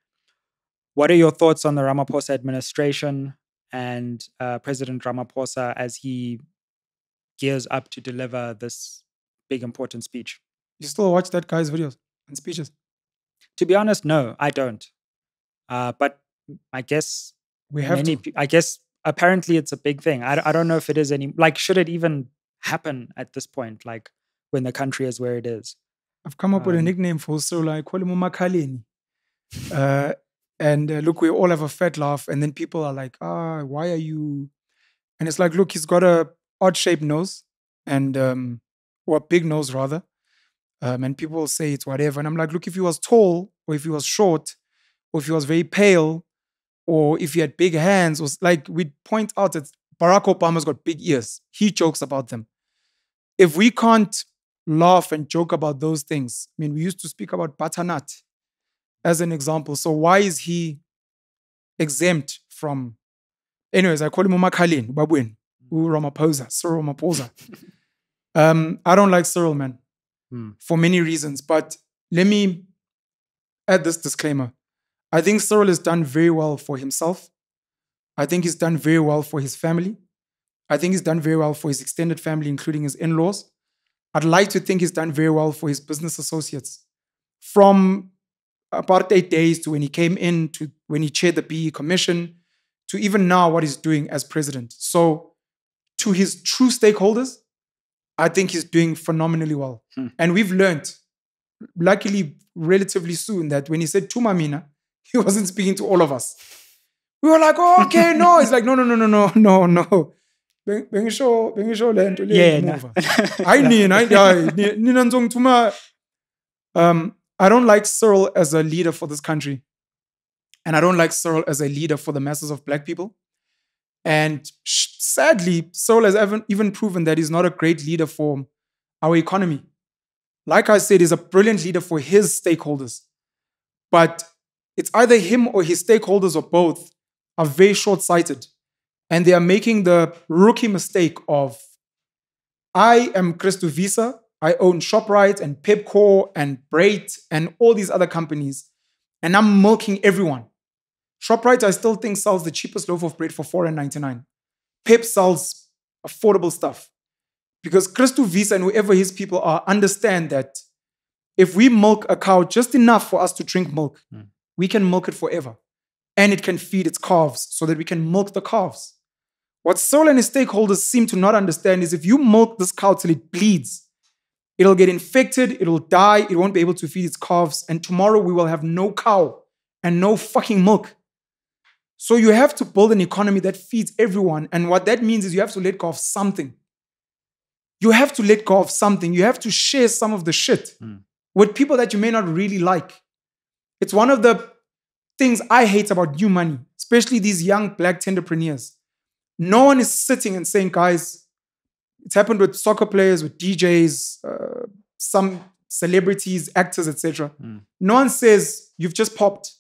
What are your thoughts on the Ramaphosa administration and uh, President Ramaphosa as he gears up to deliver this big, important speech? You still watch that guy's videos and speeches? To be honest, no, I don't. Uh, but I guess We have many. I guess apparently it's a big thing. I, I don't know if it is any like should it even happen at this point? Like when the country is where it is. I've come up with a Um, nickname for Cyril. I call him Umakaleni. Uh, and uh, look, we all have a fat laugh. And then people are like, ah, why are you? And it's like, look, he's got a odd shaped nose and, um, or a big nose rather. Um, and people say it's whatever. And I'm like, look, if he was tall or if he was short or if he was very pale or if he had big hands, was like we'd point out that Barack Obama's got big ears. He jokes about them. If we can't laugh and joke about those things, I mean, we used to speak about butternut as an example. So why is he exempt from? Anyways, I call him Umakhalin, Babwin, U Ramaphosa, Cyril Ramaphosa. um, I don't like Cyril, man, Hmm. for many reasons. But let me add this disclaimer. I think Cyril has done very well for himself. I think he's done very well for his family. I think he's done very well for his extended family, including his in laws. I'd like to think he's done very well for his business associates. From apartheid days to when he came in, to when he chaired the BEE Commission, to even now what he's doing as president. So, to his true stakeholders, I think he's doing phenomenally well. Hmm. And we've learned, luckily, relatively soon, that when he said to Thuma Mina, he wasn't speaking to all of us. We were like, oh, okay, no. He's like, no, no, no, no, no, no, no. Beng- bengisho- bengisho le nto le Yeah, nah. ngemuva. Hayi nina, hayi, hayi, nina nizongithuma. Um, I don't like Cyril as a leader for this country. And I don't like Cyril as a leader for the masses of black people. And sadly, Cyril has even, even proven that he's not a great leader for our economy. Like I said, he's a brilliant leader for his stakeholders. But it's either him or his stakeholders or both are very short sighted. And they are making the rookie mistake of I am Christo Wiese. I own ShopRite and Pepkor and Brait and all these other companies. And I'm milking everyone. ShopRite, I still think, sells the cheapest loaf of bread for $4.99. Pep sells affordable stuff. Because Christo Wiese and whoever his people are understand that if we milk a cow just enough for us to drink milk, Mm. we can milk it forever. And it can feed its calves so that we can milk the calves. What Cyril and his stakeholders seem to not understand is if you milk this cow till it bleeds, it'll get infected, it'll die, it won't be able to feed its calves, and tomorrow we will have no cow and no fucking milk. So you have to build an economy that feeds everyone. And what that means is you have to let go of something. You have to let go of something. You have to share some of the shit Mm. with people that you may not really like. It's one of the things I hate about new money, especially these young black entrepreneurs. No one is sitting and saying, guys, it's happened with soccer players, with DJs, uh, some celebrities, actors, etc. Mm. No one says, you've just popped.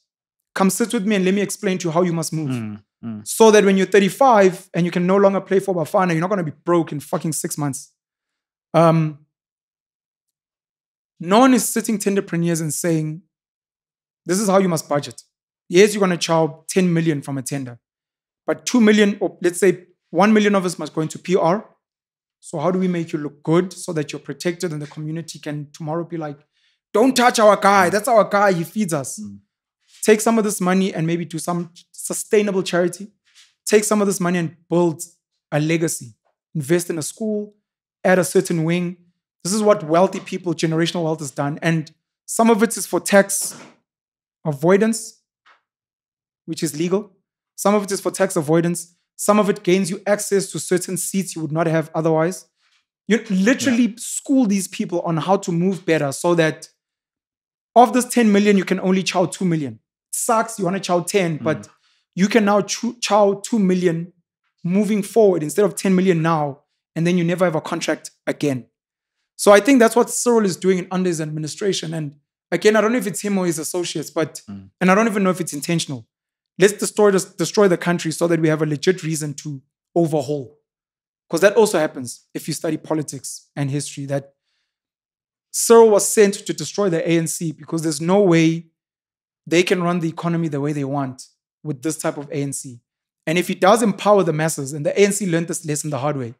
Come sit with me and let me explain to you how you must move. Mm, mm. So that when you're 35 and you can no longer play for Bafana, you're not going to be broke in fucking six months. Um, no one is sitting to entrepreneurs and saying, this is how you must budget. Yes, you're going to chow 10 million from a tender, but 2 million, or let's say 1 million of us must go into PR. So, how do we make you look good so that you're protected and the community can tomorrow be like, don't touch our guy. That's our guy. He feeds us. Mm. Take some of this money and maybe do some sustainable charity. Take some of this money and build a legacy. Invest in a school, add a certain wing. This is what wealthy people, generational wealth has done. And some of it is for tax avoidance, which is legal. Some of it is for tax avoidance. Some of it gains you access to certain seats you would not have otherwise. You literally school these people on how to move better so that of this 10 million, you can only chow 2 million. Sucks, you want to chow 10, but you can now chow 2 million moving forward instead of 10 million now, and then you never have a contract again. So I think that's what Cyril is doing under his administration. And again, I don't know if it's him or his associates, but Mm. and I don't even know if it's intentional. let's destroy destroy the country so that we have a legit reason to overhaul. Because that also happens if you study politics and history. That Cyril was sent to destroy the ANC because there's no way they can run the economy the way they want with this type of ANC. And if it does empower the masses, and the ANC learned this lesson the hard way,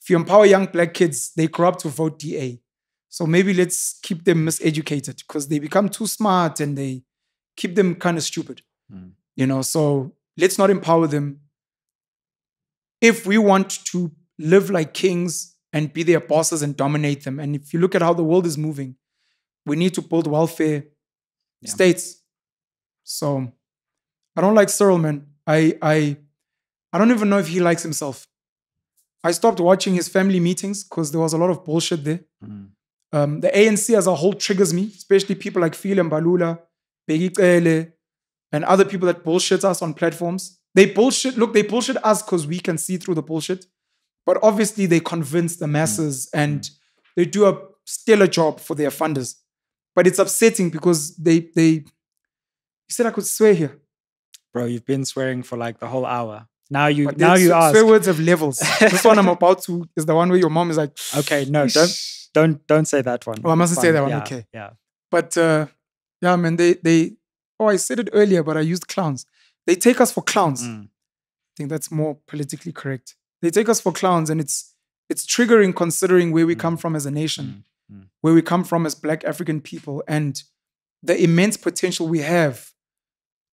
if you empower young black kids, they grow up to vote DA. So maybe let's keep them miseducated because they become too smart and they keep them kind of stupid. Mm. You know, so let's not empower them. If we want to live like kings and be their bosses and dominate them, and if you look at how the world is moving, we need to build welfare Yeah. states. So I don't like Cyril, man. I I I don't even know if he likes himself. I stopped watching his family meetings because there was a lot of bullshit there. Mm. Um, the ANC as a whole triggers me, especially people like Phil and Balula, Bheki Cele, and other people that bullshit us on platforms. They bullshit, look, they bullshit us because we can see through the bullshit. But obviously, they convince the masses and they do a stellar job for their funders. But it's upsetting because they, they, you said I could swear here. Bro, you've been swearing for like the whole hour. Now you But now you swe- ask. Swear words have levels. this one I'm about to is the one where your mom is like, Okay, no, don't don't don't say that one. Oh, I mustn't say that one, Yeah, okay. Yeah. But uh, yeah, man, they they oh, I said it earlier, but I used clowns. They take us for clowns. Mm. I think that's more politically correct. They take us for clowns, and it's it's triggering considering where we come from as a nation, Mm, mm. where we come from as Black African people, and the immense potential we have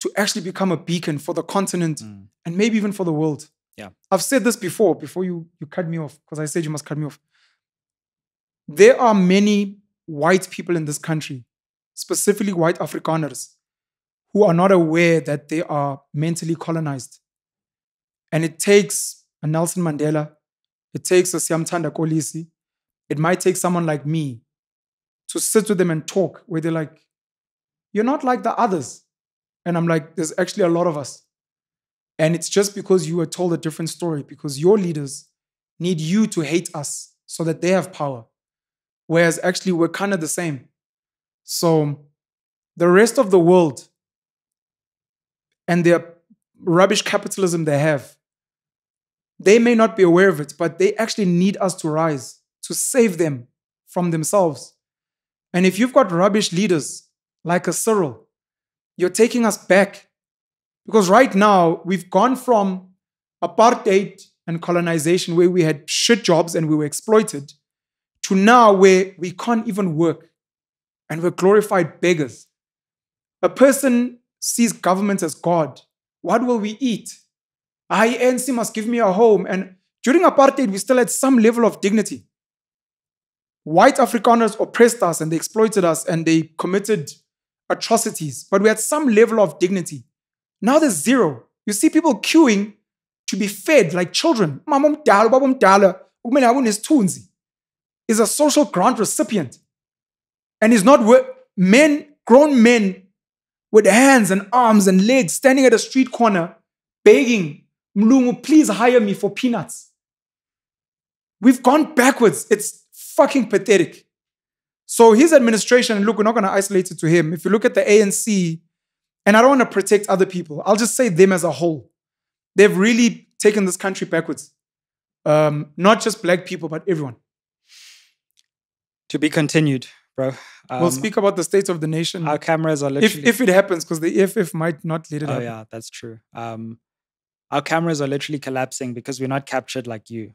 to actually become a beacon for the continent Mm. and maybe even for the world. Yeah. I've said this before, before you you cut me off, because I said you must cut me off. There are many white people in this country, specifically white Afrikaners, who are not aware that they are mentally colonized. And it takes a Nelson Mandela, it takes a Siyamthanda Kolisi, it might take someone like me to sit with them and talk, where they're like, You're not like the others. And I'm like, There's actually a lot of us. And it's just because you were told a different story, because your leaders need you to hate us so that they have power. Whereas actually, we're kind of the same. So the rest of the world and their rubbish capitalism they have, they may not be aware of it, but they actually need us to rise to save them from themselves. And if you've got rubbish leaders like a Cyril, you're taking us back. Because right now, we've gone from apartheid and colonization, where we had shit jobs and we were exploited, to now where we can't even work and we're glorified beggars. A person sees government as God. What will we eat? INC must give me a home. And during apartheid, we still had some level of dignity. White Afrikaners oppressed us and they exploited us and they committed atrocities, but we had some level of dignity. Now there's zero. You see people queuing to be fed like children. Is a social grant recipient. And he's not wor- men, grown men with hands and arms and legs standing at a street corner begging, Mlungu, please hire me for peanuts. We've gone backwards. It's fucking pathetic. So his administration, and look, we're not going to isolate it to him. If you look at the ANC, and I don't want to protect other people, I'll just say them as a whole. They've really taken this country backwards. Um, not just black people, but everyone. To be continued, bro. Um, we'll speak about the state of the nation Our cameras are if, literally. if it happens, because the EFF might not let it oh happen. yeah, that's true. Um, our cameras are literally collapsing because we're not captured like you.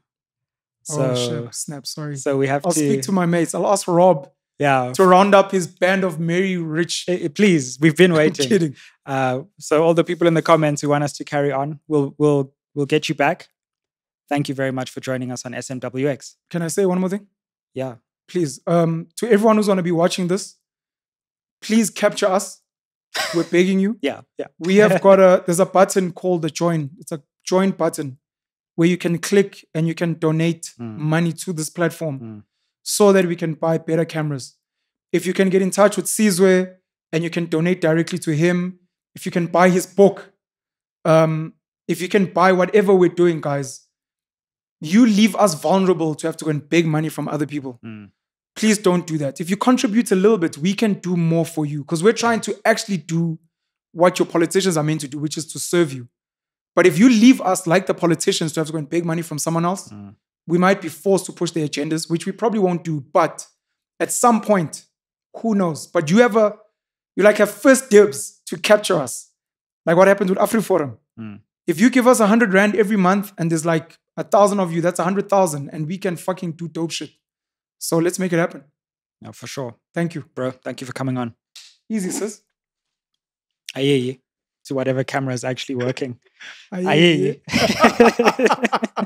So, oh shit! Snap. Sorry. so we have to I'll speak to my mates. I'll ask Rob yeah. to round up his band of merry rich. Eh, eh, Please, we've been waiting. kidding. Uh, so all the people in the comments who want us to carry on, we'll we'll we'll get you back. Thank you very much for joining us on SMWX. Can I say one more thing? Yeah. Please, um, to everyone who's going to be watching this, please capture us. We're begging you. Yeah. Yeah. We have got a. There's a button called the join. It's a join button where you can click and you can donate Mm. money to this platform Mm. So that we can buy better cameras. If you can get in touch with Sizwe and you can donate directly to him, if you can buy his book, um, if you can buy whatever we're doing, guys, you leave us vulnerable to have to go and beg money from other people. Mm. Please don't do that. If you contribute a little bit, we can do more for you because we're trying to actually do what your politicians are meant to do, which is to serve you. But if you leave us like the politicians to have to go and beg money from someone else, Mm. We might be forced to push their agendas, which we probably won't do. But at some point, who knows? But you ever, you like have first dibs to capture us, like what happened with AfriForum. Mm. If you give us a hundred rand every month and there's like a thousand of you, that's a hundred thousand, and we can fucking do dope shit. So let's make it happen. Yeah, for sure. Thank you. Bro, thank you for coming on. Easy, sis. I hear you. To whatever camera is actually working. I I hear you.